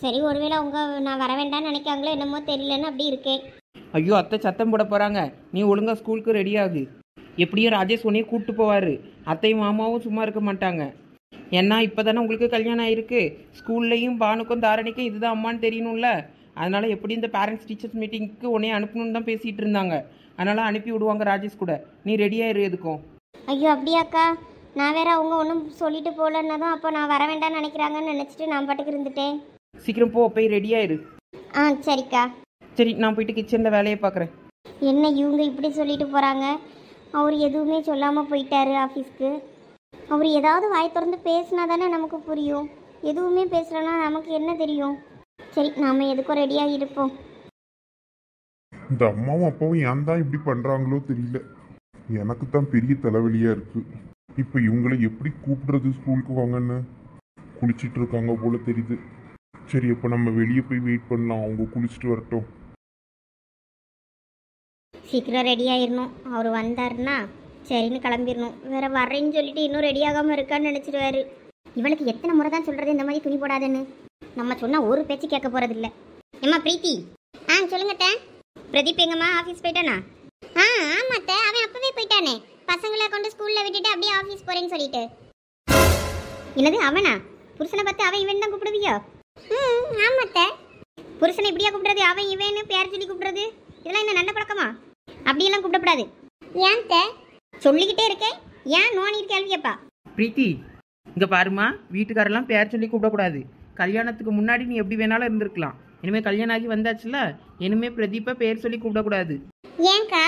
சரி ஒருவேளை அவங்க நான் வர வேண்டாம்னு நினைக்காங்களோ என்னமோ தெரியலன்னு அப்படி இருக்கேன். ஐயோ அத்தை சத்தம் போட போறாங்க. நீ ஒழுங்கா ஸ்கூலுக்கு ரெடி ஆகு. எப்படியும் ராஜேஷ் உன்னையும் கூப்பிட்டு போவாரு. அத்தையும் மாமாவும் சும்மா இருக்க மாட்டாங்க. ஏன்னா இப்போதானே உங்களுக்கு கல்யாணம் ஆயிருக்கு. ஸ்கூல்லையும் பானுக்கும் தாரணிக்கும் இதுதான் அம்மான்னு தெரியணும்ல. அதனால எப்படி இந்த பேரண்ட்ஸ் டீச்சர்ஸ் மீட்டிங்க்கு உன்னைய அனுப்பணும்னு தான் பேசிட்டு இருந்தாங்க. அதனால அனுப்பி விடுவாங்க ராஜேஷ் கூட. நீ ரெடியா இரு எதுக்கும். ஐயோ அப்படியாக்கா? நான் வேற அவங்க ஒன்றும் சொல்லிட்டு போகலன்னதும் அப்போ நான் வர வேண்டாம்னு நினைக்கிறாங்கன்னு நினச்சிட்டு நான் பாட்டுக்கு இருந்துட்டேன். சீக்கிரம் போ போய் ரெடியாயிரு ஆ சரிக்கா. சரி நான் போயிட்டு கிச்சனில் வேலையை பார்க்குறேன் என்ன இவங்க இப்படி சொல்லிட்டு போகிறாங்க அவர் எதுவுமே சொல்லாமல் போயிட்டாரு ஆஃபீஸ்க்கு அவர் ஏதாவது வாய் திறந்து பேசினா தானே நமக்கு புரியும். எதுவுமே பேசலன்னா நமக்கு என்ன தெரியும்? சரி நாம் எதுக்கும் ரெடியாக இருப்போம். இந்த அம்மாவும் அப்பாவும் ஏன் தான் இப்படி பண்றாங்களோ தெரியல. எனக்கு தான் பெரிய தலைவலியா இருக்கு. இப்போ இவங்களை எப்படி கூப்பிடுறது ஸ்கூலுக்கு வாங்கன்னு? குளிச்சிட்டு இருக்காங்க போல தெரியுது. சரி அப்போ நம்ம வெளியே போய் வெயிட் பண்ணலாம். அவங்க குளிச்சுட்டு வரட்டும். சீக்கிரம் ரெடி ஆயிடணும் அவர் வந்தாருன்னா சரின்னு கிளம்பிடணும். வேற வரேன்னு சொல்லிட்டு இன்னும் ரெடி ஆகாமல் இருக்கான்னு நினச்சிடுவாரு இவளுக்கு எத்தனை முறை தான் சொல்கிறது இந்த மாதிரி துணி போடாதுன்னு. நம்ம சொன்னால் ஒரு பேச்சு கேட்க போகிறதில்ல ஏம்மா பிரீத்தி? ஆ சொல்லுங்கட்ட பிரதீப் எங்கம்மா ஆஃபீஸ் போயிட்டானா? ஆ ஆமாத்த அவன் அப்பவே போயிட்டானே. பசங்களை கொண்டு ஸ்கூலில் விட்டுட்டு அப்படியே ஆஃபீஸ் போகிறேன்னு சொல்லிட்டு. என்னது அவனா? புருஷனை பார்த்து அவன் இவன் தான் கூப்பிடுவியோ? ம் ஆமாத்த புருஷனை இப்படியா கூப்பிடுறது? அவன் இவன் பேர் சொல்லி கூப்பிடுறது? இதெல்லாம் என்ன நல்ல பழக்கமா? அப்படியெல்லாம் கூப்பிடக்கூடாது. ஏன் சொல்லிக்கிட்டே இருக்கேன் ஏன் நோனி கேள்வி கேப்பா பிரீத்தி இங்கே பாருமா வீட்டுக்காரெல்லாம் பேர் சொல்லி கூப்பிடக்கூடாது. கல்யாணத்துக்கு முன்னாடி நீ எப்படி வேணாலும் இருந்திருக்கலாம். இனிமேல் கல்யாணம் ஆகி வந்தாச்சுல இனிமே பிரதீப்பை பேர் சொல்லி கூப்பிடக்கூடாது. ஏன்க்கா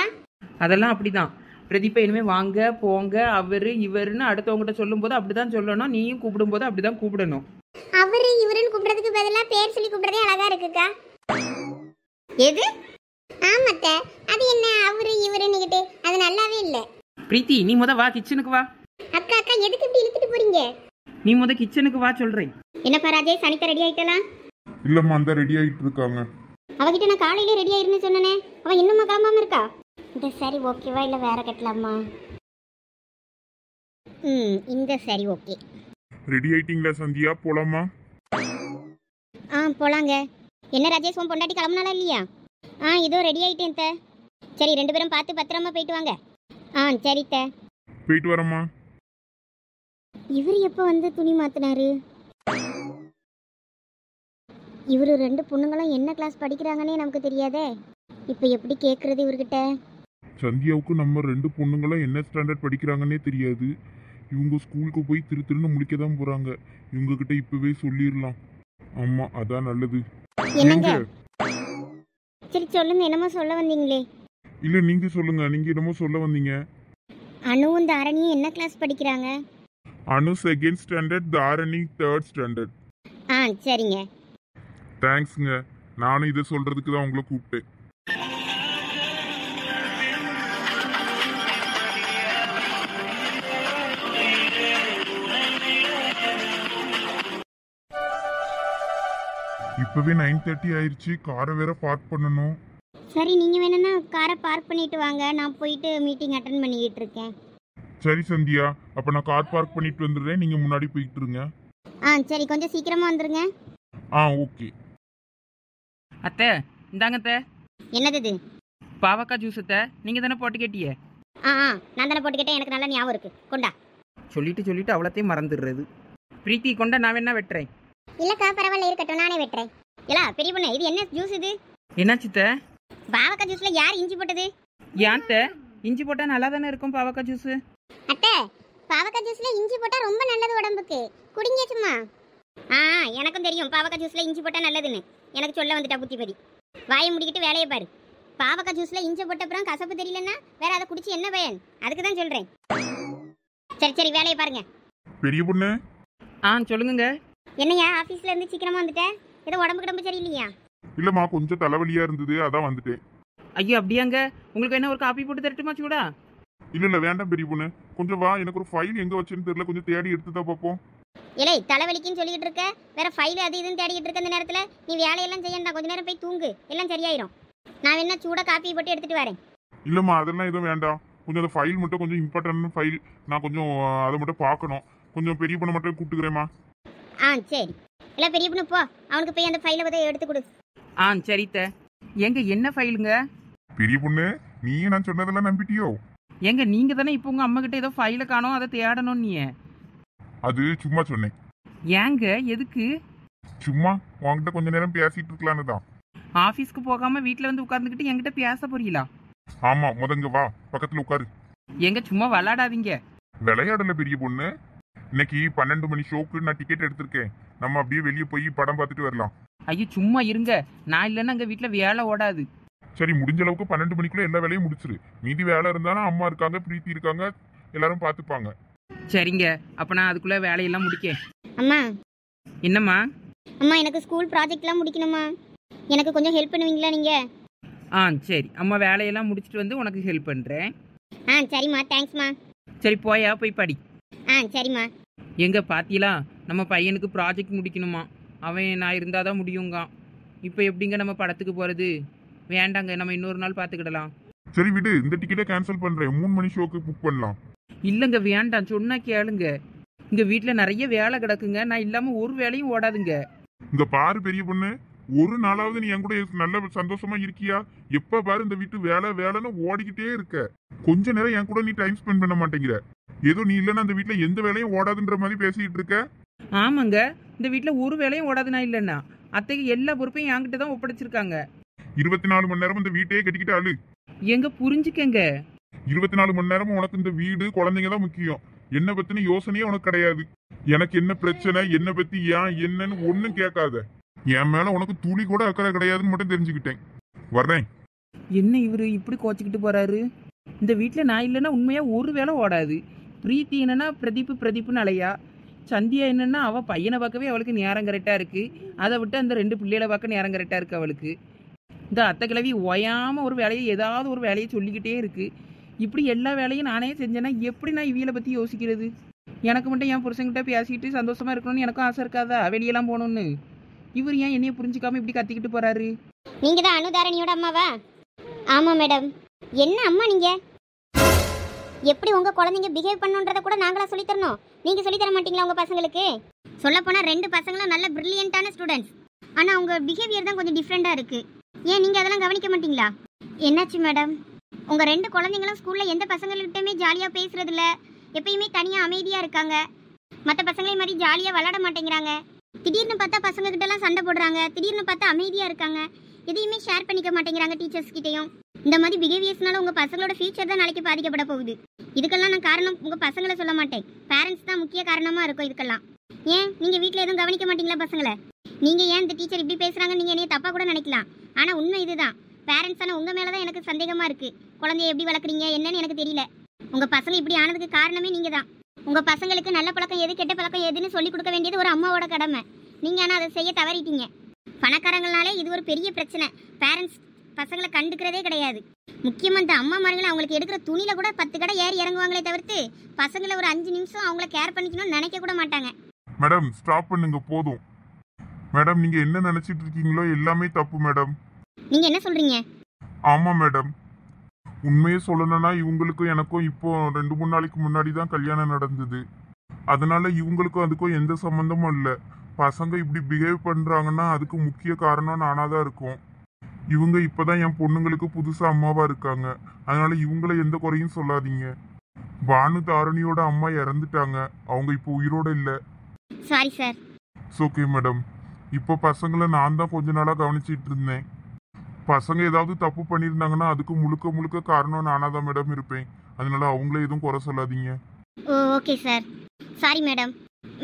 அதெல்லாம் அப்படிதான். பிரதீப்பை இனிமேல் வாங்க போங்க அவரு இவருன்னு அடுத்தவங்ககிட்ட சொல்லும்போது அப்படிதான் சொல்லணும். நீயும் கூப்பிடும்போது அப்படிதான் கூப்பிடணும். அவரு இவருன்னு கூப்பிடுறதுக்கு பதிலாக பேர் சொல்லி கூப்பிடுறதே அழகா இருக்குக்கா. எது? ஆமாத்த. அது என்ன அவரு இவருன்னுகிட்டு. அது நல்லாவே இல்லை. பிரீத்தி நீ முத வா கிச்சனுக்கு வா. அக்கா அக்கா எதுக்கு இப்படி இழுத்துட்டு போறீங்க? நீ முத கிச்சனுக்கு வா சொல்றேன். என்னப்பா ராஜேஷ் சனித்த ரெடி ஆயிட்டலாம் இல்லம்மா அந்த ரெடி ஆகிட்டு இருக்காங்க. அவகிட்ட நான் காலையில ரெடி ஆயிருன்னு சொன்னனே. அவ இன்னுமா கிளம்பாம இருக்கா? இந்த சரி ஓகேவா இல்ல வேற கட்டலாமா? ம் இந்த சரி ஓகே ரெடி ஆயிட்டீங்களா சந்தியா? போலாமா? ஆ போலாங்க. என்ன ராஜேஷ் உன் பொண்டாட்டி கிளம்புனாலா இல்லையா? ஆ இதோ ரெடி ஆயிட்டேன் த சரி ரெண்டு பேரும் பார்த்து பத்திரமா போயிட்டு வாங்க. ஆ சரி த போயிட்டு வரேம்மா. இவர் எப்போ வந்து துணி மாத்தினாரு? இவர் ரெண்டு பொண்ணுங்களும் என்ன கிளாஸ் படிக்கிறாங்கன்னே நமக்கு தெரியாதே. இப்போ எப்படி கேட்குறது இவர்கிட்ட? சந்தியாவுக்கு நம்ம ரெண்டு பொண்ணுங்களும் என்ன ஸ்டாண்டர்ட் படிக்கிறாங்கன்னே தெரியாது. இவங்க ஸ்கூலுக்கு போய் திரு திருன்னு முடிக்க தான் போறாங்க. இவங்க கிட்ட இப்பவே சொல்லிடலாம். ஆமா அதான் நல்லது. என்னங்க? சரி சொல்லுங்க. என்னமோ சொல்ல வந்தீங்களே. இல்ல நீங்க சொல்லுங்க. நீங்க என்னமோ சொல்ல வந்தீங்க. அணுவும் தாரணியும் என்ன கிளாஸ் படிக்கிறாங்க? Anu second standard Dharani third standard ஆ சரிங்க. தேங்க்ஸ்ங்க நானும் இதை சொல்றதுக்கு தான் உங்களை கூப்பிட்டேன். இப்பவே நைன் தேர்ட்டி ஆயிடுச்சு காரை வேற பார்க் பண்ணணும். சரி நீங்கள் வேணும்னா காரை பார்க் பண்ணிட்டு வாங்க. நான் போயிட்டு மீட்டிங் அட்டன் பண்ணிக்கிட்டு இருக்கேன். சரி சந்தியா. அப்ப நான் கார் பார்க் பண்ணிட்டு வந்துடுறேன். நீங்க முன்னாடி போயிட்டு இருங்க. ஆ சரி கொஞ்சம் சீக்கிரமாக வந்துருங்க. ஆ ஓகே. அத்தை இந்தாங்க அத்தை. என்னது இது? பாவக்காய் ஜூஸ் அத்தை. நீங்க தானே போட்டு கேட்டியே ஆ ஆ நான் தானே போட்டுக்கிட்டேன் எனக்கு நல்லா ஞாபகம் இருக்கு. கொண்டா. சொல்லிட்டு சொல்லிட்டு அவ்வளோத்தையும் மறந்துடுறது. பிரீத்தி கொண்ட நான் வேணா வெட்டுறேன். இல்லக்கா பரவாயில்ல இருக்கட்டும். நானே வெட்டுறேன். இல்லா பெரிய பொண்ணு இது என்ன ஜூஸ் இது? என்னாச்சு அத்தை? பாவக்காய் ஜூஸ்ல யார் இஞ்சி போட்டது? ஏன் இஞ்சி போட்டால் நல்லா தானே இருக்கும் பாவக்காய் ஜூஸு அத்தை பாவக்காய் ஜூஸ்ல இஞ்சி போட்டா ரொம்ப நல்லது உடம்புக்கு. குடிங்க சும்மா. ஆ எனக்கும் தெரியும் பாவக்காய் ஜூஸ்ல இஞ்சி போட்டா நல்லதுன்னு. எனக்கு சொல்ல வந்துட்டா புத்திபதி. வாயை முடிக்கிட்டு வேலையை பாரு. பாவக்காய் ஜூஸ்ல இஞ்சி போட்ட அப்புறம் கசப்பு தெரியலன்னா வேற அதை குடிச்சு என்ன பயன்? அதுக்கு தான் சொல்றேன். சரி சரி வேலையை பாருங்க. பெரிய பொண்ணு? ஆ சொல்லுங்க என்னையா ஆபீஸ்ல இருந்து சீக்கிரமா வந்துட்ட? ஏதோ உடம்பு கிடம்பு சரியில்லையா? இல்லம்மா கொஞ்சம் தலைவலியா இருந்தது அதான் வந்துட்டேன். ஐயோ அப்படியாங்க? உங்களுக்கு என்ன ஒரு காப்பி போட்டு தரட்டுமா சூடா? இல்ல இல்ல வேண்டாம் பெரிய பொண்ணு. கொஞ்சம் வா எனக்கு ஒரு ஃபைல் எங்க வச்சேன்னு தெரியல கொஞ்சம் தேடி எடுத்து தான் பார்ப்போம் இலை தலைவலிக்குன்னு சொல்லிட்டு இருக்க. வேற ஃபைல் அது இதுன்னு தேடிட்டு இருக்க இந்த நேரத்துல. நீ வேலையெல்லாம் செய்யண்டா கொஞ்ச நேரம் போய் தூங்கு. எல்லாம் சரியாயிரும். நான் வேணா சூட காப்பி போட்டு எடுத்துட்டு வரேன். இல்லம்மா அதெல்லாம் எதுவும் வேண்டாம். கொஞ்சம் அந்த ஃபைல் மட்டும் கொஞ்சம் இம்பார்ட்டன்ட் ஃபைல் நான் கொஞ்சம் அதை மட்டும் பார்க்கணும். கொஞ்சம் பெரிய பொண்ணு மட்டும் கூப்பிட்டுக்கிறேம்மா. ஆ சரி. இல்லை பெரிய பொண்ணு போ. அவனுக்கு போய் அந்த ஃபைலை பற்றி எடுத்து கொடு. ஆ சரித்த எங்க என்ன ஃபைலுங்க? பெரிய பொண்ணு நீயே நான் சொன்னதெல்லாம் நம்பிட்டியோ? எங்க நீங்க தானே இப்போ உங்க அம்மா கிட்ட ஏதோ ஃபைலை காணோம் அதை தேடணும் நீ அது சும்மா சொன்னேன். ஏங்க எதுக்கு? சும்மா உன்கிட்ட கொஞ்ச நேரம் பேசிட்டு இருக்கலான்னு தான். ஆஃபீஸ்க்கு போகாம வீட்டில் வந்து உட்காந்துக்கிட்டு என்கிட்ட பேச போறீங்களா? ஆமா முதங்க வா பக்கத்துல உட்காரு. எங்க சும்மா விளாடாதீங்க. விளையாடல பெரிய பொண்ணு. இன்னைக்கு பன்னெண்டு மணி ஷோக்கு நான் டிக்கெட் எடுத்திருக்கேன். நம்ம அப்படியே வெளியே போய் படம் பார்த்துட்டு வரலாம். ஐயோ சும்மா இருங்க. நான் இல்லைன்னா எங்கள் வீட்டில் வேலை ஓடாது. சரி முடிஞ்ச அளவுக்கு பன்னெண்டு மணிக்குள்ள எல்லா வேலையும் முடிச்சிரு. மீதி வேலை இருந்தாலும் அம்மா இருக்காங்க பிரீத்தி இருக்காங்க எல்லாரும் பார்த்துப்பாங்க. சரிங்க. அப்போ நான் அதுக்குள்ளே வேலையெல்லாம் முடிக்கேன். அம்மா. என்னம்மா? அம்மா எனக்கு ஸ்கூல் ப்ராஜெக்ட்லாம் முடிக்கணுமா எனக்கு கொஞ்சம் ஹெல்ப் பண்ணுவீங்களா நீங்கள் ஆ சரி. அம்மா வேலையெல்லாம் முடிச்சிட்டு வந்து உனக்கு ஹெல்ப் பண்ணுறேன் ஆ சரிம்மா. தேங்க்ஸ்மா சரி போயா போய் படி. ஆ சரிம்மா. எங்க பாத்தீங்களா நம்ம பையனுக்கு ப்ராஜெக்ட் முடிக்கணுமா? அவன் நான் இருந்தால் தான் முடியுங்க. இப்போ எப்படிங்க நம்ம படத்துக்கு போகிறது வேண்டாங்க நம்ம இன்னொரு நாள் பார்த்துக்கிடலாம் சரி விடு இந்த டிக்கெட்டை கேன்சல் பண்றேன். மூணு மணி ஷோக்கு புக் பண்ணலாம். இல்லைங்க வேண்டாம். சொன்னா கேளுங்க. இங்கே வீட்டில் நிறைய வேலை கிடக்குங்க. நான் இல்லாமல் ஒரு வேலையும் ஓடாதுங்க. இங்க பாரு பெரிய பொண்ணு. ஒரு நாளாவது நீ என் கூட நல்ல சந்தோஷமா இருக்கியா? எப்ப பாரு இந்த வீட்டு வேலை வேலைன்னு ஓடிக்கிட்டே இருக்க. கொஞ்ச நேரம் என் கூட நீ டைம் ஸ்பெண்ட் பண்ண மாட்டேங்கிற. ஏதோ நீ இல்லைன்னா அந்த வீட்டுல எந்த வேலையும் ஓடாதுன்ற மாதிரி பேசிட்டு இருக்க? ஆமாங்க. இந்த வீட்டில் ஒரு வேலையும் ஓடாதுனா இல்லைன்னா. அத்தைக்கு எல்லா பொறுப்பையும் என்கிட்ட தான் ஒப்படைச்சிருக்காங்க. இருபத்தி நாலு மணி நேரம் இந்த வீட்டையே கட்டிக்கிட்டு அழு எங்க புரிஞ்சுக்கங்க. இருபத்தி நாலு மணி நேரமும் உனக்கு இந்த வீடு குழந்தைங்க தான் முக்கியம். என்ன பத்தின யோசனையே உனக்கு கிடையாது. எனக்கு என்ன பிரச்சனை என்ன பத்தி ஏன் என்னன்னு ஒண்ணும் கேட்காத. என் மேல உனக்கு துளி கூட அக்கறை கிடையாதுன்னு மட்டும் தெரிஞ்சுக்கிட்டேன். வர்றேன். என்ன இவர் இப்படி கோச்சிக்கிட்டு போறாரு? இந்த வீட்டில் நான் இல்லைன்னா உண்மையாக ஒரு வேலை ஓடாது. பிரீத்தி என்னன்னா பிரதீப் பிரதீப்னு அலையா. சந்தியா என்னன்னா அவள் பையனை பார்க்கவே அவளுக்கு நேரம் கரெக்டாக இருக்குது அதை விட்டு அந்த ரெண்டு பிள்ளைகளை பார்க்க நேரம் கரெக்டாக இருக்குது அவளுக்கு. இந்த அத்தை கிழவி ஓயாமல் ஒரு வேலையை ஏதாவது ஒரு வேலையை சொல்லிக்கிட்டே இருக்குது இப்படி எல்லா வேலையும் நானே செஞ்சேன்னா எப்படி நான் இவியலை பற்றி யோசிக்கிறது? எனக்கு மட்டும் என் புருஷன்கிட்ட பேசிக்கிட்டு சந்தோஷமா இருக்கணும்னு எனக்கும் ஆசை இருக்காதா? வெளியெல்லாம் போகணும்னு. இவர் ஏன் என்னைய புரிஞ்சுக்காம இப்படி கத்திக்கிட்டு போறாரு? நீங்கள் தான் அனுதாரணியோட அம்மாவா? ஆமாம் மேடம். என்ன அம்மா நீங்கள் எப்படி உங்கள் குழந்தைங்க பிஹேவ் பண்ணுன்றத கூட நாங்களா சொல்லித் தரணும்? நீங்கள் சொல்லித் தர மாட்டீங்களா உங்கள் பசங்களுக்கு? சொல்லப்போனால் ரெண்டு பசங்களும் நல்ல பிரில்லியண்ட்டான ஸ்டூடெண்ட்ஸ் ஆனால் உங்க பிஹேவியர் தான் கொஞ்சம் டிஃப்ரெண்ட்டாக இருக்குது ஏன் நீங்கள் அதெல்லாம் கவனிக்க மாட்டீங்களா? என்னாச்சு மேடம் உங்கள் ரெண்டு குழந்தைங்களும் ஸ்கூலில் எந்த பசங்கள்கிட்டயுமே ஜாலியாக பேசுறதில்ல. எப்பயுமே தனியாக அமைதியாக இருக்காங்க. மற்ற பசங்களே மாதிரி ஜாலியாக விளாட மாட்டேங்கிறாங்க. திடீர்னு பார்த்தா பசங்க கிட்டலாம் சண்டை போடுறாங்க. திடீர்னு பார்த்தா அமைதியாக இருக்காங்க. எதையுமே ஷேர் பண்ணிக்க மாட்டேங்கிறாங்க டீச்சர்ஸ் கிட்டேயும். இந்த மாதிரி பிஹேவியர்ஸ்னால உங்கள் பசங்களோட ஃபியூச்சர் தான் நாளைக்கு பாதிக்கப்பட போகுது. இதுக்கெல்லாம் நான் காரணம் உங்கள் பசங்களை சொல்ல மாட்டேன். பேரண்ட்ஸ் தான் முக்கிய காரணமாக இருக்கும் இதுக்கெல்லாம். ஏன்? நீங்கள் வீட்டில் எதுவும் கவனிக்க மாட்டீங்களா பசங்களை? நீங்கள் ஏன் இந்த டீச்சர் இப்படி பேசுகிறாங்க நீங்கள் என்னைய தப்பாக கூட நினைக்கலாம். ஆனால் உண்மை இதுதான். பேரண்ட்ஸான உங்கள் மேலே தான் எனக்கு சந்தேகமாக இருக்குது குழந்தைய எப்படி வளர்க்குறீங்க என்னன்னு எனக்கு தெரியல. உங்கள் பசங்க இப்படி ஆனதுக்கு காரணமே நீங்கள் தான். உங்கள் பசங்களுக்கு நல்ல பழக்கம் எது கெட்ட பழக்கம் எதுன்னு சொல்லிக் கொடுக்க வேண்டியது ஒரு அம்மாவோட கடமை. நீங்கள் ஆனால் அதை செய்ய தவறிட்டீங்க. பணக்காரங்களாலே இது ஒரு பெரிய பிரச்சனை. பேரண்ட்ஸ் பசங்களை கண்டுக்கிறதே கிடையாது. முக்கியமாக இந்த அம்மாமார்கள் அவங்களுக்கு எடுக்கிற துணியில கூட பத்து கடை ஏறி இறங்குவாங்களே தவிர்த்து பசங்களை ஒரு அஞ்சு நிமிஷம் அவங்கள கேர் பண்ணிக்கணும்னு நினைக்க கூட மாட்டாங்க. மேடம் ஸ்டாப் பண்ணுங்க போதும். மேடம் நீங்க என்ன நினைச்சிட்டு இருக்கீங்களோ எல்லாமே தப்பு மேடம் நீங்கள் என்ன சொல்கிறீங்க ஆமா மேடம் உண்மையை சொல்லணும்னா இவங்களுக்கும் எனக்கும் இப்போ ரெண்டு மூணு நாளைக்கு முன்னாடி தான் கல்யாணம் நடந்தது. அதனால இவங்களுக்கும் அதுக்கும் எந்த சம்மந்தமும் இல்லை. பசங்க இப்படி பிஹேவ் பண்றாங்கன்னா அதுக்கு முக்கிய காரணம் நானா தான் இருக்கும். இவங்க இப்பதான் என் பொண்ணுங்களுக்கு புதுசா அம்மாவா இருக்காங்க. அதனால இவங்கள எந்த குறையும் சொல்லாதீங்க. பானு தாரணியோட அம்மா இறந்துட்டாங்க. அவங்க இப்போ உயிரோட இல்லை. சாரி சார் ஓகே மேடம் இப்போ பசங்களை நான் தான் கொஞ்ச நாளாக கவனிச்சிட்டு இருந்தேன். பசங்க ஏதாவது தப்பு பண்ணியிருந்தாங்கன்னா அதுக்கு முழுக்க முழுக்க காரணம் நானாக தான் மேடம் இருப்பேன். அதனால அவங்கள எதுவும் குறை சொல்லாதீங்க. ஓ okay sir sorry madam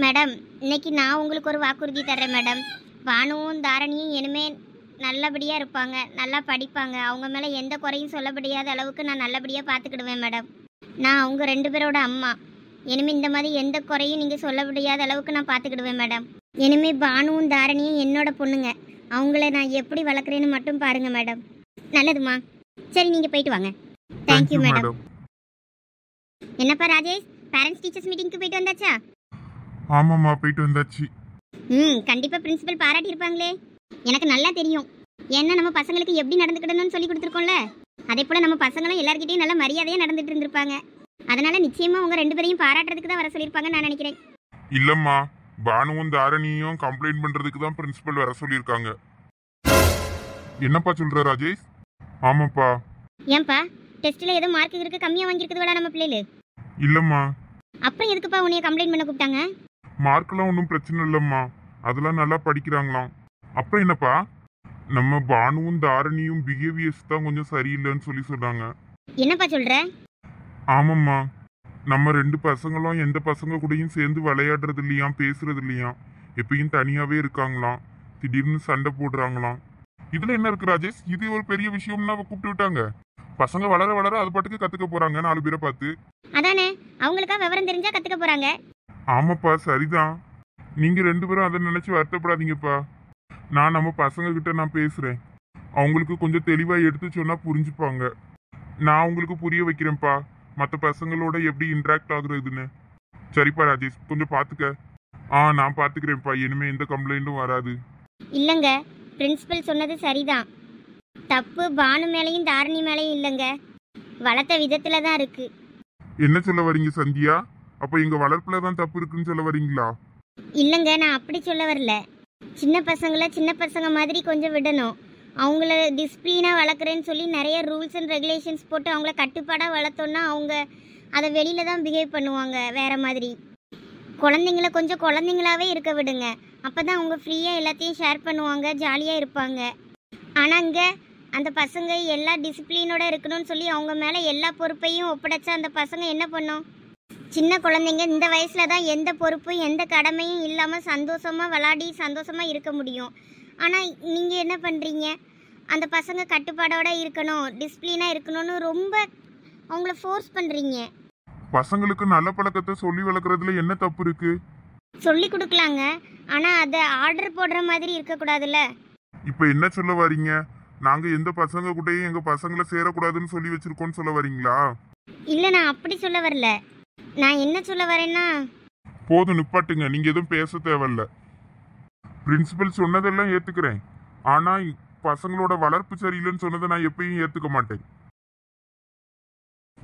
madam இன்னைக்கு நான் உங்களுக்கு ஒரு வாக்குறுதி தர்றேன் மேடம். பானுவும் தாரணியும் இனிமே நல்லபடியாக இருப்பாங்க நல்லா படிப்பாங்க. அவங்க மேலே எந்த குறையும் சொல்ல முடியாத அளவுக்கு நான் நல்லபடியாக பார்த்துக்கிடுவேன் மேடம். நான் அவங்க ரெண்டு பேரோட அம்மா. இனிமே இந்த மாதிரி எந்த குறையும் நீங்கள் சொல்ல முடியாத அளவுக்கு நான் பார்த்துக்கிடுவேன் மேடம். இனிமே பானுவும் தாரணியும் என்னோட பொண்ணுங்க. அவங்கள நான் எப்படி வளர்க்குறேன்னு மட்டும் பாருங்க மேடம். நல்லதுமா? சரி நீங்கள் போயிட்டு வாங்க. தேங்க்யூ மேடம் என்னப்பா ராஜேஷ்? பேரண்ட்ஸ் டீச்சர்ஸ் மீட்டிங்க்கு போயிட்டு வந்தாச்சா? ஆமாம்மா போயிட்டு வந்தாச்சு. ம் கண்டிப்பாக பிரின்சிபல் பாராட்டியிருப்பாங்களே. எனக்கு நல்லா தெரியும். ஏன்னா நம்ம பசங்களுக்கு எப்படி நடந்துக்கிடணும்னு சொல்லி கொடுத்துருக்கோம்ல. அதே போல் நம்ம பசங்களும் எல்லார்கிட்டையும் நல்ல மரியாதையாக நடந்துட்டு இருந்திருப்பாங்க. அதனால நிச்சயமாக உங்கள் ரெண்டு பேரையும் பாராட்டுறதுக்கு தான் வர சொல்லியிருப்பாங்கன்னு நான் நினைக்கிறேன். இல்லம்மா பானுவும் தாரணியும் கம்ப்ளைண்ட் பண்றதுக்கு தான் பிரின்சிபல் வர சொல்லியிருக்காங்க. என்னப்பா சொல்ற ராஜேஷ்? ஆமாப்பா. ஏன்பா டெஸ்ட்டில் ஏதோ மார்க் இருக்கு கம்மியாக வாங்கியிருக்குது விட நம்ம பிள்ளைகள். இல்லம்மா. அப்புறம் எதுக்குப்பா உன்னைய கம்ப்ளைண்ட் பண்ண கூப்பிட்டாங்க? மார்க்கெல்லாம் ஒன்றும் பிரச்சனை இல்லைம்மா. அதெல்லாம் நல்லா படிக்கிறாங்களாம். அப்புறம் என்னப்பா? நம்ம பானுவும் தாரணியும் பிஹேவியர்ஸ் தான் கொஞ்சம் சரியில்லைன்னு சொல்லி சொன்னாங்க. என்னப்பா சொல்கிற ஆமாம்மா. நம்ம ரெண்டு பசங்களும் எந்த பசங்க கூடயும் சேர்ந்து விளையாடுறது இல்லையாம் பேசுறது இல்லையாம். எப்பயும் தனியாவே இருக்காங்களாம். திடீர்னு சண்டை போடுறாங்களாம். இதுல என்ன இருக்கு ராஜேஷ்? இது ஒரு பெரிய விஷயம்னா அவ கூப்பிட்டு விட்டாங்க. பசங்க வளர வளர அது பாட்டுக்கு கத்துக்க போறாங்க நாலு பேரை பார்த்து. அதானே? அவங்களுக்கா விவரம் தெரிஞ்சா கத்துக்க போறாங்க. ஆமாப்பா சரிதான். நீங்க ரெண்டு பேரும் அதை நினைச்சு வருத்தப்படாதீங்கப்பா. நான் நம்ம பசங்க கிட்ட நான் பேசுறேன். அவங்களுக்கு கொஞ்சம் தெளிவா எடுத்து சொன்னா புரிஞ்சுப்பாங்க. நான் உங்களுக்கு புரிய வைக்கிறேன்ப்பா. மற்ற பசங்களோட எப்படி இன்ட்ராக்ட் ஆகுறதுன்னு. சரிப்பா ராஜேஷ் கொஞ்சம் பாத்துக்க. ஆ நான் பாத்துக்கிறேன்ப்பா. இனிமே எந்த கம்ப்ளைண்ட்டும் வராது. இல்லைங்க. பிரின்சிபல் சொன்னது சரிதான். தப்பு பானு மேலேயும் தாரணி மேலேயும் இல்லைங்க. வளர்த்த விதத்துல தான் இருக்கு. என்ன சொல்ல வரீங்க சந்தியா? அப்ப எங்க வளர்ப்புல தான் தப்பு இருக்குன்னு சொல்ல வரீங்களா? இல்லைங்க நான் அப்படி சொல்ல வரல. சின்ன பசங்கள சின்ன பசங்க மாதிரி கொஞ்சம் விடணும். அவங்கள டிசிப்ளினாக வளர்க்குறேன்னு சொல்லி நிறைய ரூல்ஸ் அண்ட் ரெகுலேஷன்ஸ் போட்டு அவங்கள கட்டுப்பாடாக வளர்த்தோன்னா அவங்க அதை வெளியில தான் பிஹேவ் பண்ணுவாங்க வேற மாதிரி. குழந்தைங்கள கொஞ்சம் குழந்தைங்களாவே இருக்க விடுங்க. அப்போ தான் அவங்க ஃப்ரீயாக எல்லாத்தையும் ஷேர் பண்ணுவாங்க ஜாலியாக இருப்பாங்க. ஆனால் இங்கே அந்த பசங்க எல்லா டிசிப்ளினோட இருக்கணும்னு சொல்லி அவங்க மேலே எல்லா பொறுப்பையும் ஒப்படைச்சா அந்த பசங்க என்ன பண்ணும்? சின்ன குழந்தைங்க இந்த வயசுல தான் எந்த பொறுப்பும் எந்த கடமையும் இல்லாமல் சந்தோஷமா விளாடி சந்தோஷமா இருக்க முடியும். ஆனால் நீங்கள் என்ன பண்ணுறீங்க அந்த பசங்க கட்டுப்பாடோட இருக்கணும் டிசிப்ளினாக இருக்கணும்னு ரொம்ப அவங்கள ஃபோர்ஸ் பண்ணுறீங்க பசங்களுக்கு நல்ல பழக்கத்தை சொல்லி வளர்க்குறதுல என்ன தப்பு இருக்கு? சொல்லி கொடுக்கலாங்க. ஆனால் அதை ஆர்டர் போடுற மாதிரி இருக்கக்கூடாதுல்ல. இப்ப என்ன சொல்ல வரீங்க? நாங்க எந்த பசங்க கூடயும் எங்க பசங்களை சேரக்கூடாதுன்னு சொல்லி வச்சிருக்கோம்னு சொல்ல வரீங்களா? இல்லை நான் அப்படி சொல்ல வரல. நான் என்ன சொல்ல வரேன்னா? போதும் நிப்பாட்டுங்க. நீங்க எதுவும் பேச தேவையில்ல. பிரின்சிபல் சொன்னதெல்லாம் ஏத்துக்கிறேன். ஆனா பசங்களோட வளர்ப்பு சரியில்லைன்னு சொன்னதை நான் எப்பயும் ஏத்துக்க மாட்டேன்.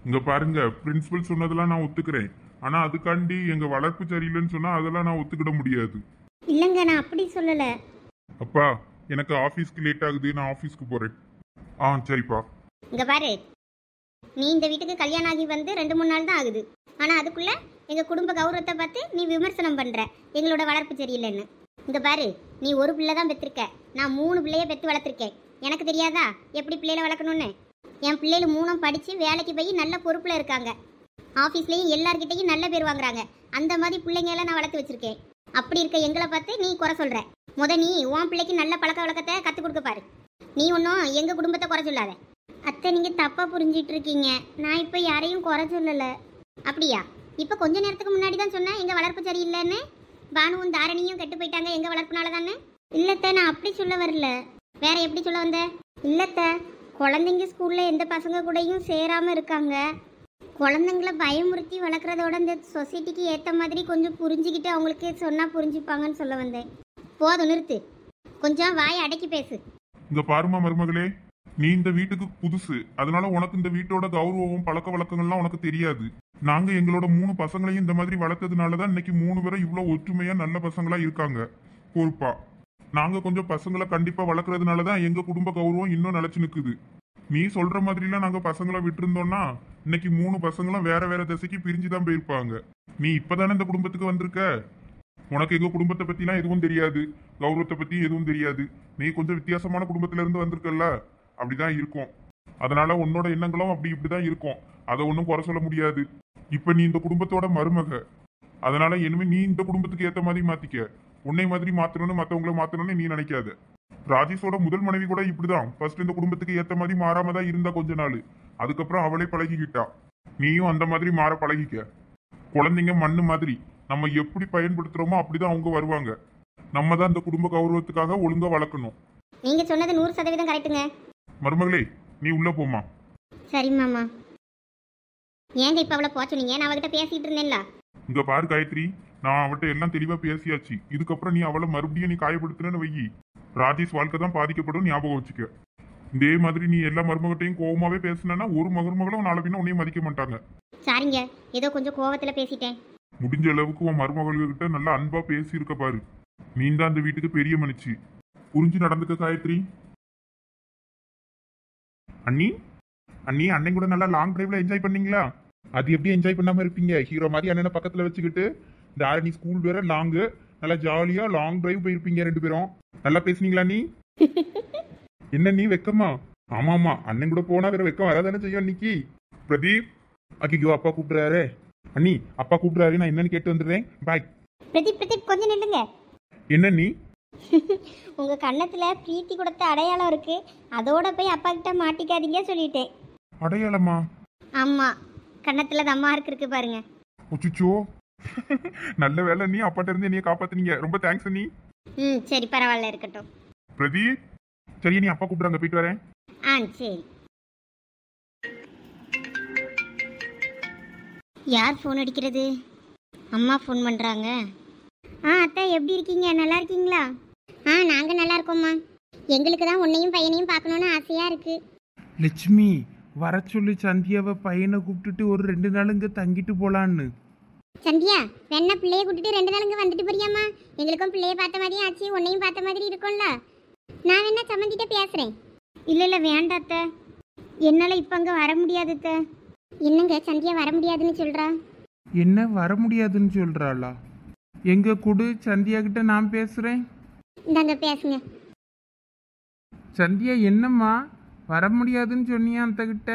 இங்க பாருங்க பிரின்சிபல் சொன்னதெல்லாம் நான் ஒத்துக்கிறேன். ஆனா அதுக்காண்டி எங்க வளர்ப்பு சரியில்லைன்னு சொன்னா அதெல்லாம் நான் ஒத்துக்கிட முடியாது. இல்லைங்க நான் அப்படி சொல்லலை. அப்பா எனக்கு ஆபீஸ்க்கு லேட் ஆகுது. நான் ஆபீஸ்க்கு போறேன். ஆ சரிப்பா. இங்க பாரு. நீ இந்த வீட்டுக்கு கல்யாணம் ஆகி வந்து ரெண்டு மூணு நாள் தான் ஆகுது. ஆனால் அதுக்குள்ளே எங்கள் குடும்ப கௌரவத்தை பார்த்து நீ விமர்சனம் பண்ணுற எங்களோட வளர்ப்பு சரியில்லைன்னு. இங்கே பாரு நீ ஒரு பிள்ளை தான் பெற்றிருக்க நான் மூணு பிள்ளைய பெற்று வளர்த்துருக்கேன். எனக்கு தெரியாதா? எப்படி பிள்ளைகளை வளர்க்கணும்னு? என் பிள்ளைகள் மூணும் படித்து வேலைக்கு போய் நல்ல பொறுப்பில் இருக்காங்க. ஆஃபீஸ்லேயும் எல்லார்கிட்டையும் நல்ல பேர் வாங்குறாங்க. அந்த மாதிரி பிள்ளைங்க எல்லாம் நான் வளர்த்து வச்சுருக்கேன். அப்படி இருக்க எங்களை பார்த்து நீ குறை சொல்கிற முத நீ உன் பிள்ளைக்கு நல்ல பழக்க வழக்கத்தை கற்றுக் கொடுக்க பாரு. நீ ஒன்றும் எங்கள் குடும்பத்தை குறை சொல்லாத. அத்தை நீங்கள் தப்பாக புரிஞ்சிட்டு இருக்கீங்க. நான் இப்போ யாரையும் குறை சொல்லலை. அப்படியா? இப்போ கொஞ்ச நேரத்துக்கு முன்னாடி தான் சொன்னேன் எங்கள் வளர்ப்பு சரியில்லைன்னு? பானுவும் தாரணியும் கெட்டு போயிட்டாங்க எங்கள் வளர்ப்புனால தானே இல்லத்த நான் அப்படி சொல்ல வரல. வேற எப்படி சொல்ல வந்த? இல்லத்த குழந்தைங்க ஸ்கூலில் எந்த பசங்க கூடயும் சேராமல் இருக்காங்க. குழந்தைங்கள பயமுறுத்தி வளர்க்குறதோட இந்த சொசைட்டிக்கு ஏற்ற மாதிரி கொஞ்சம் புரிஞ்சுக்கிட்டு அவங்களுக்கு சொன்னால் புரிஞ்சுப்பாங்கன்னு சொல்ல வந்தேன். போதும் நிறுத்து. கொஞ்சம் வாய் அடக்கி பேசு. இந்த பாருமா மருமகளே. நீ இந்த வீட்டுக்கு புதுசு. அதனால உனக்கு இந்த வீட்டோட கௌரவம் பழக்க வழக்கங்கள்லாம் உனக்கு தெரியாது. நாங்க எங்களோட மூணு பசங்களையும் இந்த மாதிரி வளர்த்ததுனாலதான் இன்னைக்கு மூணு பேரும் இவ்வளவு ஒற்றுமையா நல்ல பசங்களா இருக்காங்க. பொறுப்பா. நாங்க கொஞ்சம் பசங்களை கண்டிப்பா வளர்க்கறதுனாலதான் எங்க குடும்ப கௌரவம் இன்னும் நிலைச்சு நிக்குது. நீ சொல்ற மாதிரிலாம் நாங்க பசங்களை விட்டுருந்தோம்னா இன்னைக்கு மூணு பசங்களும் வேற வேற திசைக்கு பிரிஞ்சு தான் போயிருப்பாங்க. நீ இப்பதானே இந்த குடும்பத்துக்கு வந்திருக்க? உனக்கு எங்க குடும்பத்தை பத்திலாம் எதுவும் தெரியாது. கௌரவத்தை பத்தி எதுவும் தெரியாது. நீ கொஞ்சம் வித்தியாசமான குடும்பத்துல இருந்து வந்திருக்கல்ல? அப்படிதான் இருக்கும். அதனால உன்னோட எண்ணங்களும் அப்படி இப்படிதான் இருக்கும். அதை ஒன்றும் குறை சொல்ல முடியாது. இப்ப நீ இந்த குடும்பத்தோட மருமக. அதனால இனிமே நீ இந்த குடும்பத்துக்கு ஏத்த மாதிரி மாத்திக்க. உன்னை மாதிரி மாத்தணும்னு மத்தவங்கள மாத்தணும்னு நீ நினைக்காத. ராஜேஷோட முதல் மனைவி கூட இப்படிதான். ஃபர்ஸ்ட் இந்த குடும்பத்துக்கு ஏத்த மாதிரி மாறாம தான் இருந்தா கொஞ்ச நாள். அதுக்கப்புறம் அவளே பழகிக்கிட்டா. நீயும் அந்த மாதிரி மாற பழகிக்க. குழந்தைங்க மண்ணு மாதிரி. நம்ம எப்படி பயன்படுத்துறோமோ அப்படிதான் அவங்க வருவாங்க. நம்ம தான் இந்த குடும்ப கௌரவத்துக்காக ஒழுங்கா வளர்க்கணும். நீங்க சொன்னது நூறு சதவீதம் கரெக்டுங்க மருமகளே நீ உள்ள போமா சரி மாமா. ஏங்க இப்போ அவளை போக சொன்னீங்க? நான் அவகிட்ட பேசிட்டு இருந்தேன்ல. இங்க பாரு காயத்ரி நான் அவட்ட எல்லாம் தெளிவா பேசியாச்சு. இதுக்கப்புறம் நீ அவளை மறுபடியும் நீ காயப்படுத்துறன்னு வையி. ராஜேஷ் வாழ்க்கை தான் பாதிக்கப்படும் ஞாபகம் வச்சுக்க. இதே மாதிரி நீ எல்லா மருமகட்டையும் கோவமாவே பேசுனா ஒரு மருமகளும் நாளை பின்ன உன்னையும் மதிக்க மாட்டாங்க. சாரிங்க ஏதோ கொஞ்சம் கோவத்தில் பேசிட்டேன். முடிஞ்ச அளவுக்கு உன் மருமகள்கிட்ட நல்லா அன்பா பேசி இருக்க பாரு. நீ தான் அந்த வீட்டுக்கு பெரிய மனுச்சு புரிஞ்சு நடந்துக்க காயத்ரி? அண்ணி அண்ணி அண்ணன் கூட நல்லா லாங் டிரைவ்ல என்ஜாய் பண்ணீங்களா? அது எப்படி என்ஜாய் பண்ணாம இருப்பீங்க? ஹீரோ மாதிரி அண்ணனை பக்கத்துல வச்சுக்கிட்டு இந்த ஆரணி ஸ்கூல் வேற லாங்கு நல்லா ஜாலியா லாங் டிரைவ் போயிருப்பீங்க ரெண்டு பேரும். நல்லா பேசுனீங்களா நீ [laughs] என்ன நீ வெக்கமா? ஆமா ஆமா அண்ணன் கூட போனா வேற வெக்கம் வராதானே செய்யும் அன்னைக்கு. பிரதீப் ஐயோ அப்பா கூப்பிடுறாரு. அண்ணி அப்பா கூப்பிடுறாரு நான் என்னன்னு கேட்டு வந்துடுறேன். பாய் பிரதீப் பிரதீப் கொஞ்சம் நில்லுங்க. என்ன நீ [laughs] உங்க கன்னத்துல பிரீத்தி கொடுத்த அடையாளம் இருக்கு. அதோட போய் அப்பா கிட்ட மாட்டிக்காதீங்க சொல்லிட்டேன். அடையாளமா? ஆமா. கன்னத்துல தம்மா இருக்கு பாருங்க. ஒச்சுச்சோ [laughs] நல்ல வேலை நீ அப்பாட்ட இருந்து என்னைய காப்பாத்துனீங்க. ரொம்ப தேங்க்ஸ் நீ ம் சரி பரவாயில்ல இருக்கட்டும். பிரதீப் சரி நீ அப்பா கூப்பிடுறாங்க போயிட்டு வரேன். ஆ சரி. யார் ஃபோன் அடிக்கிறது? அம்மா ஃபோன் பண்ணுறாங்க ஆ அத்தை எப்படி இருக்கீங்க? நல்லா இருக்கீங்களா? ஆ நாங்க நல்லா இருக்கோம்மா எங்களுக்கு தான் உன்னையும் பையனையும் பார்க்கணும்னு ஆசையா இருக்கு. லட்சுமி வர சொல்லி சந்தியாவை பையனை கூப்பிட்டுட்டு ஒரு ரெண்டு நாள் இங்கே தங்கிட்டு போலான்னு. சந்தியா வேணா பிள்ளைய கூட்டிட்டு ரெண்டு நாள் இங்க வந்துட்டு போறியாம்மா. எங்களுக்கும் பிள்ளைய பார்த்த மாதிரி ஆச்சு உன்னையும் பார்த்த மாதிரி இருக்கும்ல. நான் வேணா சம்மந்திட்ட பேசுறேன். இல்லை இல்லை வேண்டாம் அத்தை என்னால் இப்போ அங்கே வர முடியாது அத்தை என்னங்க சந்தியா வர முடியாதுன்னு சொல்றா? என்ன வர முடியாதுன்னு சொல்கிறாளா எங்க கொடு சந்தியா கிட்ட நான் பேசுகிறேன் இந்தாங்க பேசுங்க. சந்தியா என்னம்மா? வர முடியாதுன்னு சொன்னியா அந்த கிட்ட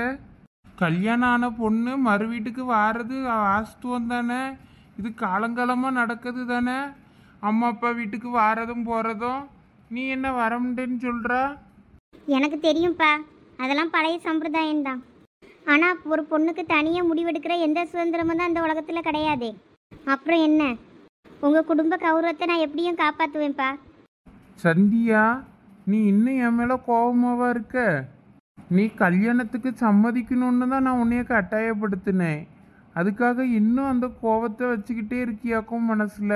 கல்யாணம் ஆன பொண்ணு மறு வீட்டுக்கு வாரது வாஸ்துவம் தானே? இது காலங்காலமாக நடக்குது தானே? அம்மா அப்பா வீட்டுக்கு வாரதும் போகிறதும் நீ என்ன வர முடியேன்னு சொல்கிறா எனக்கு தெரியும்ப்பா அதெல்லாம் பழைய சம்பிரதாயம் தான் ஆனால் ஒரு பொண்ணுக்கு தனியாக முடிவெடுக்கிற எந்த சுதந்திரமும் தான் அந்த உலகத்தில் கிடையாது. அப்புறம் என்ன? உங்கள் குடும்ப கௌரவத்தை நான் எப்படியும் காப்பாற்றுவேன்ப்பா சந்தியா நீ இன்னும் என் மேலே கோபமாவா இருக்க? நீ கல்யாணத்துக்கு சம்மதிக்கணும்னு தான் நான் உன்னைய கட்டாயப்படுத்தினேன். அதுக்காக இன்னும் அந்த கோவத்தை வச்சுக்கிட்டே இருக்கியாக்கும் மனசில்?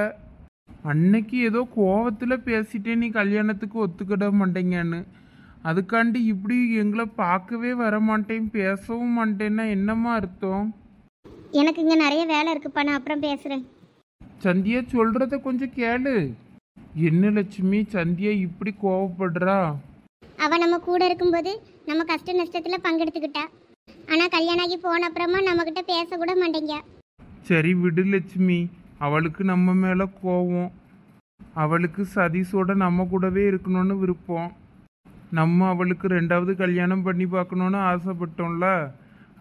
அன்னைக்கு ஏதோ கோவத்தில் பேசிட்டே நீ கல்யாணத்துக்கு ஒத்துக்கிட மாட்டேங்கன்னு. அதுக்காண்டி இப்படி எங்களை பார்க்கவே வர மாட்டேன் பேசவும் மாட்டேன்னா என்னம்மா அர்த்தம்? எனக்கு இங்கே நிறைய வேலை இருக்குப்பா நான் அப்புறம் பேசுகிறேன் சந்தியா சொல்கிறத கொஞ்சம் கேளு. என்ன லட்சுமி சந்தியா இப்படி கோவப்படுறா? அவ நம்ம கூட இருக்கும்போது நம்ம கஷ்ட நஷ்டத்துல பங்கெடுத்துக்கிட்டா. ஆனா கல்யாணம் ஆகி போன அப்புறமா நம்ம கிட்ட பேச கூட மாட்டேங்க. சரி விடு லட்சுமி அவளுக்கு நம்ம மேலே கோவம். அவளுக்கு சதீஷோட நம்ம கூடவே இருக்கணும்னு விருப்பம். நம்ம அவளுக்கு ரெண்டாவது கல்யாணம் பண்ணி பார்க்கணுன்னு ஆசைப்பட்டோம்ல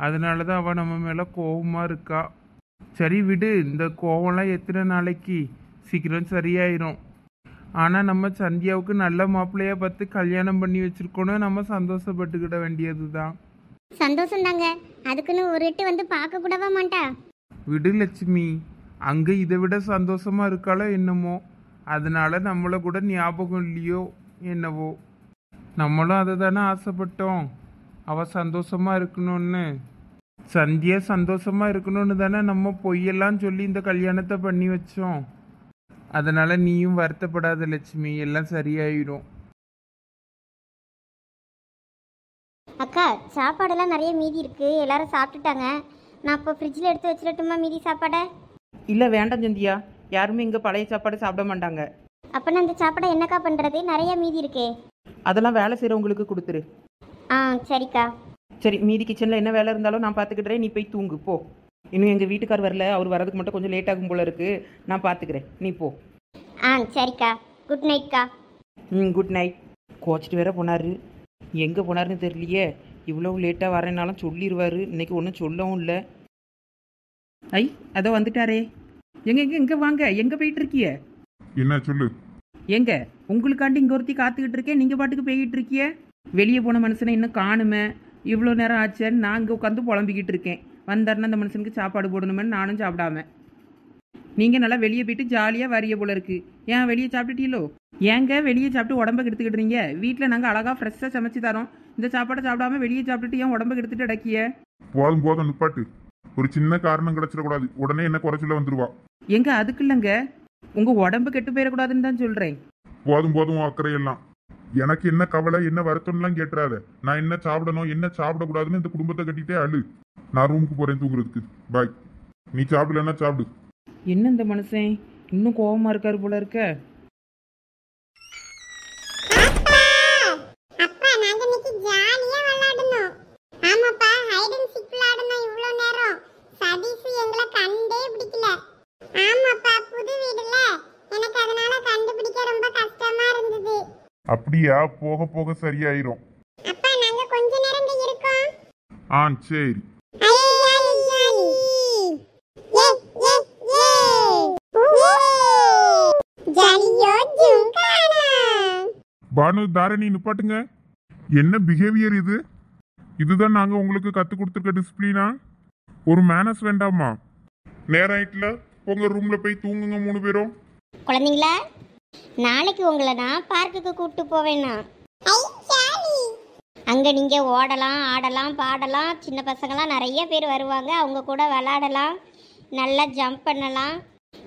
அதனால தான் அவள் நம்ம மேலே கோவமாக இருக்கா. சரி விடு இந்த கோவம்லாம் எத்தனை நாளைக்கு? சீக்கிரம் சரியாயிரும். ஆனால் நம்ம சந்தியாவுக்கு நல்ல மாப்பிள்ளையா பார்த்து கல்யாணம் பண்ணி வச்சிருக்கோன்னு நம்ம சந்தோஷப்பட்டுக்கிட வேண்டியது தான் சந்தோஷம் தாங்க அதுக்குன்னு ஒரு எட்டு வந்து பார்க்க கூடவா மாட்டா? விடு லட்சுமி. அங்கே இதை விட சந்தோஷமா இருக்காளோ என்னமோ. அதனால நம்மளை கூட ஞாபகம் இல்லையோ என்னவோ. நம்மளும் அதை தானே ஆசைப்பட்டோம். அவ சந்தோஷமா இருக்கணும்னு. சந்தியா சந்தோஷமா இருக்கணும்னு தானே நம்ம பொய்யெல்லாம் சொல்லி இந்த கல்யாணத்தை பண்ணி வச்சோம். அதனால நீயும் வருத்தப்படாத லட்சுமி எல்லாம் சரியாயிடும் அக்கா சாப்பாடெல்லாம் நிறைய மீதி இருக்கு. எல்லாரும் சாப்பிட்டுட்டாங்க. நான் இப்போ ஃப்ரிட்ஜில் எடுத்து வச்சிடட்டுமா மீதி சாப்பாடை? இல்லை வேண்டாம் சந்தியா. யாருமே இங்கே பழைய சாப்பாடு சாப்பிட மாட்டாங்க. அப்போ நான் இந்த சாப்பாடை என்னக்கா பண்ணுறது நிறைய மீதி இருக்கே. அதெல்லாம் வேலை செய்கிறவங்களுக்கு கொடுத்துரு. ஆ சரிக்கா. சரி மீதி கிச்சனில் என்ன வேலை இருந்தாலும் நான் பார்த்துக்கிட்டேன் நீ போய் தூங்கு போ. இன்னும் எங்கள் வீட்டுக்கார் வரல அவர் வரதுக்கு மட்டும் கொஞ்சம் லேட் ஆகும் போல இருக்கு. நான் பார்த்துக்கிறேன் நீ போ. ஆ சரிக்கா. குட் நைட்க்கா ம் குட் நைட் கோச்சிட்டு வேற போனார். எங்கே போனாருன்னு தெரியலையே. இவ்வளோ லேட்டாக வரேன்னாலும் சொல்லிடுவார் இன்னைக்கு ஒன்றும் சொல்லவும் இல்லை. ஐ அதோ வந்துட்டாரே. எங்க எங்க எங்கே வாங்க. எங்கே போயிட்டு இருக்கிய என்ன சொல்லு. எங்க? உங்களுக்காண்டி இங்கே ஒருத்தி காத்துக்கிட்டு இருக்கேன் நீங்கள் பாட்டுக்கு போய்கிட்டு இருக்கிய வெளியே போன மனுஷனை இன்னும் காணுமே. இவ்வளோ நேரம் ஆச்சேன்னு நான் இங்கே உட்காந்து புலம்பிக்கிட்டு இருக்கேன். வந்தாருன்னா அந்த மனுஷனுக்கு சாப்பாடு போடணுமேன்னு நானும் சாப்பிடாம. நீங்கள் நல்லா வெளியே போயிட்டு ஜாலியாக வரிய போல இருக்கு. ஏன் வெளியே சாப்பிட்டுட்டீங்களோ ஏங்க வெளியே சாப்பிட்டு உடம்ப கெடுத்துக்கிட்டுறீங்க வீட்டில் நாங்கள் அழகாக ஃப்ரெஷ்ஷாக சமைச்சு தரோம். இந்த சாப்பாடை சாப்பிடாம வெளியே சாப்பிட்டுட்டு ஏன் உடம்ப கெடுத்துட்டு அடக்கிய போதும் போதும் நிப்பாட்டு. ஒரு சின்ன காரணம் கிடைச்சிடக்கூடாது. உடனே என்ன குறைச்சல வந்துருவா. எங்க அதுக்கு இல்லைங்க உங்கள் உடம்பு கெட்டு போயிடக்கூடாதுன்னு தான் சொல்கிறேன் போதும் போதும் அக்கறையெல்லாம். எனக்கு என்ன கவலை என்ன வருத்தம்லாம் கேட்டுறாத. நான் என்ன சாப்பிடணும் என்ன சாப்பிடக்கூடாதுன்னு இந்த குடும்பத்தை கட்டிட்டே அழு. நான் ரூமுக்கு போறேன் தூங்குறதுக்கு. பாய் நீ சாப்பிடலன்னா சாப்பிடு. என்ன இந்த மனுஷன்? இன்னும் கோவமா இருக்காரு போல இருக்க. அப்பா! நாங்க இன்னைக்கு ஜாலியா விளையாடணும். ஆமாப்பா ஹைட் அண்ட் சீக் விளையாடணும் இவ்ளோ நேரம். சதீஷ் எங்களை கண்டே பிடிக்கல. ஆமாப்பா புது வீடுல. எனக்கு அதனால கண்டுபிடிக்க ரொம்ப கஷ்டமா. அப்படியா? போக போக சரியாயிரும். அப்பா சரி. பானு தாரணி நிப்பாட்டுங்க. என்ன பிஹேவியர் இது? இதுதான் நாங்கள் உங்களுக்கு கற்றுக் கொடுத்துருக்க டிசிப்ளினா ஒரு மேனஸ் வேண்டாமா? நேரம் ஆயிட்டில் உங்கள் ரூமில் போய் தூங்குங்க மூணு பேரும். குழந்தைங்களா? நாளைக்கு உங்களை நான் பார்க்குக்கு கூப்பிட்டு போவேண்ணா. ஐ ஜாலி அங்கே நீங்கள் ஓடலாம் ஆடலாம் பாடலாம். சின்ன பசங்களாம் நிறைய பேர் வருவாங்க. அவங்க கூட விளாடலாம். நல்லா ஜம்ப் பண்ணலாம்.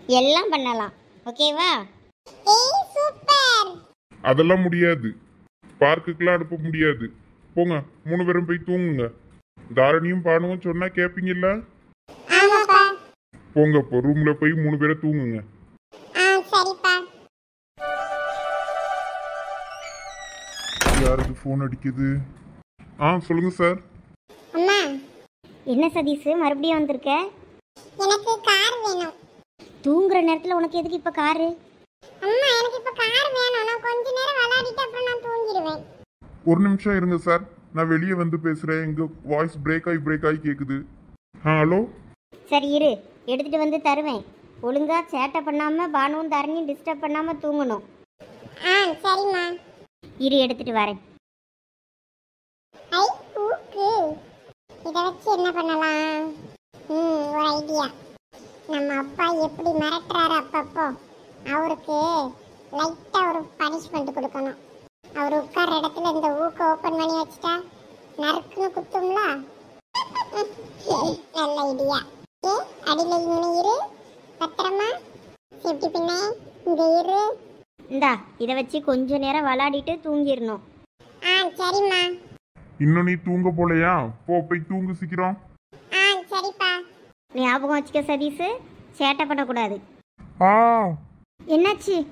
எல்லாம் பண்ணலாம். ஓகேவா ஏய் சூப்பர். அதெல்லாம் முடியாது. பார்க்குக்கெல்லாம் அனுப்ப முடியாது. போங்க மூணு பேரும் போய் தூங்குங்க. தாரணியும் பானுவும் சொன்னா கேப்பீங்கல்ல? ஆமாப்பா. போங்க இப்போ ரூம்ல போய் மூணு பேரை தூங்குங்க. யாருக்கு ஃபோன் அடிக்குது? ஆ சொல்லுங்க சார் அம்மா. என்ன சதீஷ்? மறுபடியும் வந்திருக்க? எனக்கு கார் வேணும். தூங்குற நேரத்தில் உனக்கு எதுக்கு இப்போ காரு? அம்மா எனக்கு இப்ப கார் வேணும். நான் கொஞ்ச நேரம் விளையாடிட்டு அப்புறம் நான் தூங்கிடுவேன். ஒரு நிமிஷம் இருங்க சார் நான் வெளியே வந்து பேசுறேன். எங்க வாய்ஸ் பிரேக் ஆகி பிரேக் ஆகி கேக்குது. ஹலோ சரி இரு. எடுத்துகிட்டு வந்து தருவேன். ஒழுங்கா சேட்டை பண்ணாமல் பானுவும் தரணியும் டிஸ்டர்ப் பண்ணாமல் தூங்கணும். ஆ சரிம்மா. இரு எடுத்துகிட்டு வரேன். ஐ ஊக்கு இதை வச்சு என்ன பண்ணலாம்? ம் ஒரு ஐடியா. நம்ம அப்பா எப்படி மிரட்டுறாரு அப்பப்போ அவருக்கு லைட்டாக ஒரு பனிஷ்மெண்ட் கொடுக்கணும். அவர் உட்கார்ற இடத்துல இந்த ஊக்க ஓப்பன் பண்ணி வச்சுட்டா நறுக்குன்னு குத்தும்ல? [laughs] நல்ல ஐடியா. ஏ அடியில் இங்கே இரு. பத்திரமா? சேஃப்டி பின்னே. இங்கே இரு. இந்தா இதை வச்சு கொஞ்ச நேரம் விளாடிட்டு தூங்கிடணும். ஆ சரிம்மா. இன்னும் நீ தூங்க போலையா? போ போய் தூங்கு சீக்கிரம். ஆ சரிப்பா. ஞாபகம் வச்சுக்க சதீஷ். சேட்டை பண்ணக்கூடாது. ஆ. என்னாச்சு?